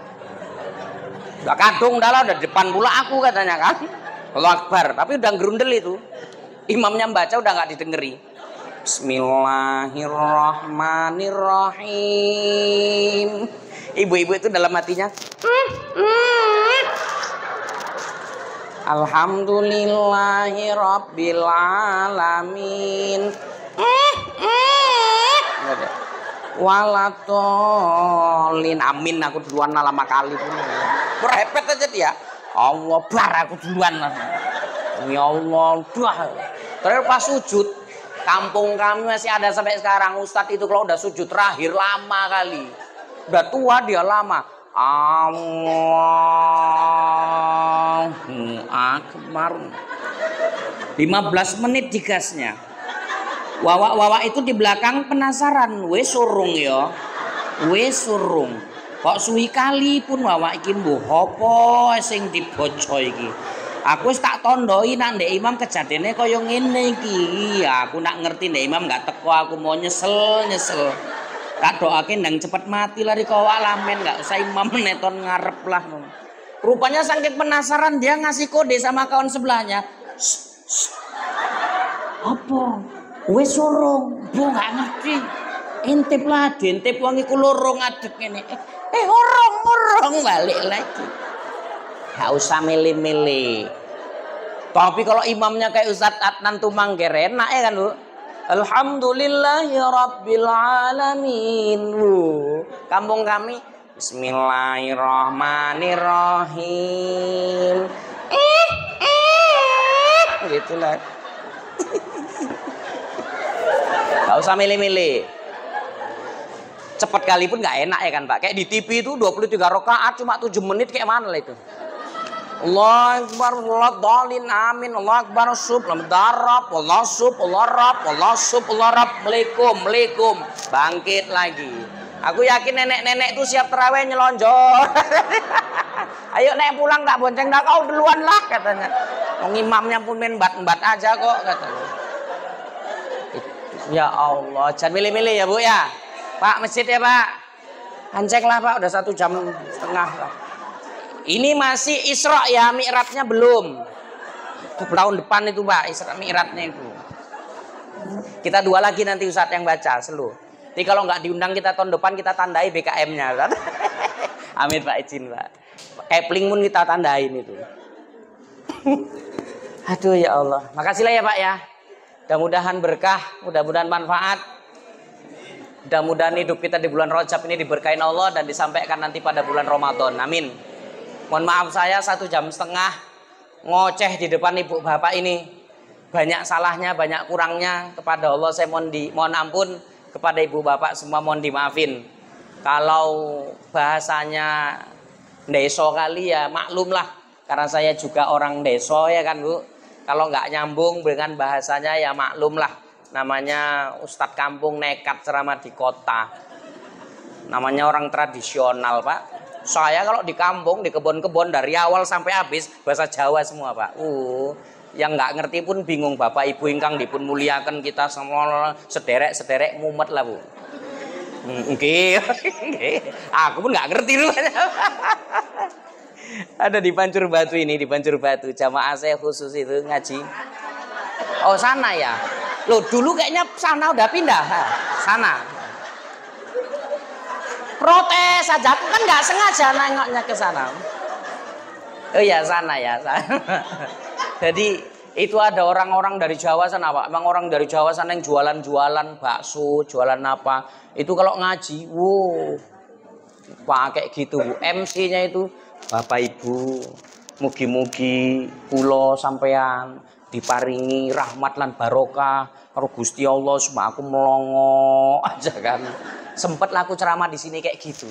Udah kadung dah lah udah depan pula aku katanya kan. Allah Akbar. Tapi udah gerundel itu imamnya baca udah nggak didengeri Bismillahirrahmanirrahim ibu-ibu itu dalam hatinya Alhamdulillahi rabbil alamin. Mm, mm. Walatolin amin aku duluan lama kali. Berhepet aja dia. Allah bar aku duluan. Ya Allah, dah. Terus pas sujud, kampung kami masih ada sampai sekarang. Ustadz itu kalau udah sujud terakhir lama kali. Udah tua dia lama. Allahu Akbar. 15 menit digasnya. Wawa-wawa itu di belakang penasaran. We surung ya. We surung. Kok suwi kali pun wawa iki mbuh apa sing diboco iki. Aku tak tondoi ndek imam kejadiannya kaya ngene iki. Aku nak ngerti ndek imam gak teko aku mau nyesel nyesel. Tak doakin dan cepet mati lari kau alamen gak usah imam neton ngarep lah. Rupanya saking penasaran dia ngasih kode sama kawan sebelahnya. Apa? Wes sorong, bu gak ngerti. Intip lah, diintip wangi kulorong adek ini. Eh, eh orang orang balik lagi. Gak usah milih-milih. Tapi kalau imamnya kayak Ustadz Adnan Tumangger enak ya kan bu? Alhamdulillahi Rabbil Alamin. Bu, kampung kami Bismillahirrahmanirrahim. Eh, eh. Gitu lah. Gak usah milih-milih. Cepat kali pun gak enak ya kan Pak. Kayak di TV itu 23 rakaat cuma 7 menit kayak mana lah itu. Allah Akbar, Allah dalin, amin, Allah Akbar, sub, darab, Allah sub, Allah rab, Allah sub, Allah melikum, melikum, bangkit lagi. Aku yakin nenek-nenek itu siap terawih nyelonjol. [LAUGHS] Ayo nek pulang tak bonceng dah kau duluan lah katanya. Wong imamnya pun main bat-bat aja kok katanya. Ya Allah, jangan milih-milih ya Bu ya. Pak masjid ya Pak. Hancek lah Pak, udah satu jam setengah lah. Ini masih Isra ya, Mi'rajnya belum. Tahun depan itu Pak, Isra Mi'rajnya itu. Kita dua lagi nanti Ustadz yang baca seluruh. Jadi kalau nggak diundang kita tahun depan kita tandai BKM-nya. [LAUGHS] Amin Pak izin Pak. Kepling pun kita tandain itu. Aduh ya Allah. Makasih lah ya Pak ya. Mudah-mudahan berkah, mudah-mudahan manfaat. Mudah-mudahan hidup kita di bulan Rajab ini diberkahin Allah dan disampaikan nanti pada bulan Ramadan. Amin. Mohon maaf saya satu jam setengah ngoceh di depan ibu bapak ini. Banyak salahnya, banyak kurangnya kepada Allah saya mohon di mohon ampun kepada ibu bapak semua mohon dimaafin. Kalau bahasanya deso kali ya maklum lah karena saya juga orang deso ya kan bu. Kalau nggak nyambung dengan bahasanya ya maklum lah. Namanya Ustadz Kampung nekat ceramah di kota. Namanya orang tradisional pak saya kalau di kampung, di kebun-kebun dari awal sampai habis bahasa Jawa semua, Pak. Uh, yang nggak ngerti pun bingung Bapak Ibu ingkang dipun muliakan kita semua sederek-sederek mumet lah, Bu. Hmm, oke. Okay. [LAUGHS] Aku pun nggak ngerti lu. [LAUGHS] Ada di Pancur Batu ini, di Pancur Batu. Jamaah saya khusus itu ngaji. Oh, sana ya. Loh, dulu kayaknya sana udah pindah. Sana protes saja aku kan nggak sengaja nengoknya ke sana. Oh ya sana ya [LAUGHS] jadi itu ada orang-orang dari Jawa sana pak. Emang orang dari Jawa sana yang jualan-jualan bakso jualan apa. Itu kalau ngaji wow. Pakai gitu. Bu MC-nya itu bapak ibu mugi-mugi pulo sampean diparingi rahmat lan barokah. Karo Gusti Allah semua aku melongo. [LAUGHS] Aja kan sempet laku ceramah di sini kayak gitu.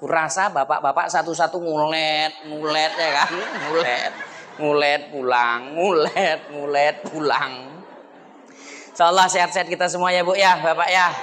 Kurasa bapak-bapak satu-satu ngulet, ngulet ya kan, ngulet, ngulet pulang, ngulet, ngulet pulang. Insyaallah sehat-sehat kita semua ya Bu ya, Bapak ya.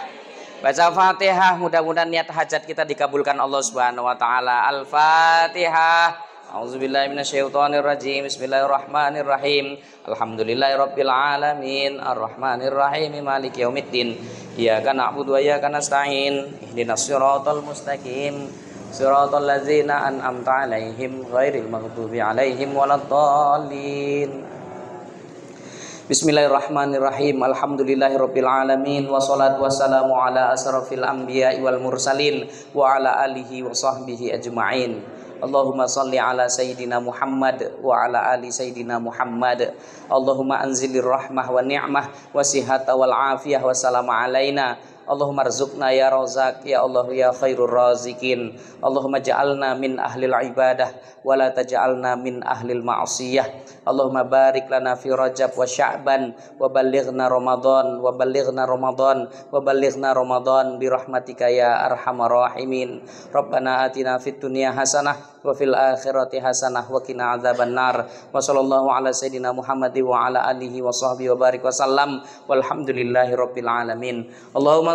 Baca Fatihah, mudah-mudahan niat hajat kita dikabulkan Allah Subhanahu wa taala. Al-Fatihah. A'udzubillahi minasyaitonirrajim. Bismillahirrahmanirrahim. Alhamdulillahirabbil alamin. Arrahmanirrahim. Maliki yaumiddin. Iyyaka na'budu wa iyyaka nasta'in. Ihdinas siratal mustaqim. Siratal ladzina an'amta 'alaihim ghairil maghdubi 'alaihim waladdallin. Bismillahirrahmanirrahim. Alhamdulillahirabbil alamin wassalatu wassalamu ala asrafil anbiya'i wal mursalin wa ala alihi wa sahbihi ajma'in. Allahumma salli ala sayyidina Muhammad wa ala ali sayyidina Muhammad. Allahumma anzilir rahmah wa ni'mah wa sihata wal afiyah wa salama alaina Allahumma rizukna ya razak ya Allah ya khairur razikin. Allahumma ja'alna min ahlil ibadah wa la taj'alna min ahlil ma'siyah. Allahumma barik lana fi rajab wa sya'ban wa ballighna ramadan wa ballighna ramadan wa ballighna ramadan bi rahmatika ya arhamar rahimin. Rabbana atina fid dunya hasanah wa fil akhirati hasanah wa qina adzabannar wa sallallahu ala sayidina Muhammad wa ala alihi wa sahbihi wa barik wa sallam. Walhamdulillahi rabbil alamin. Allahumma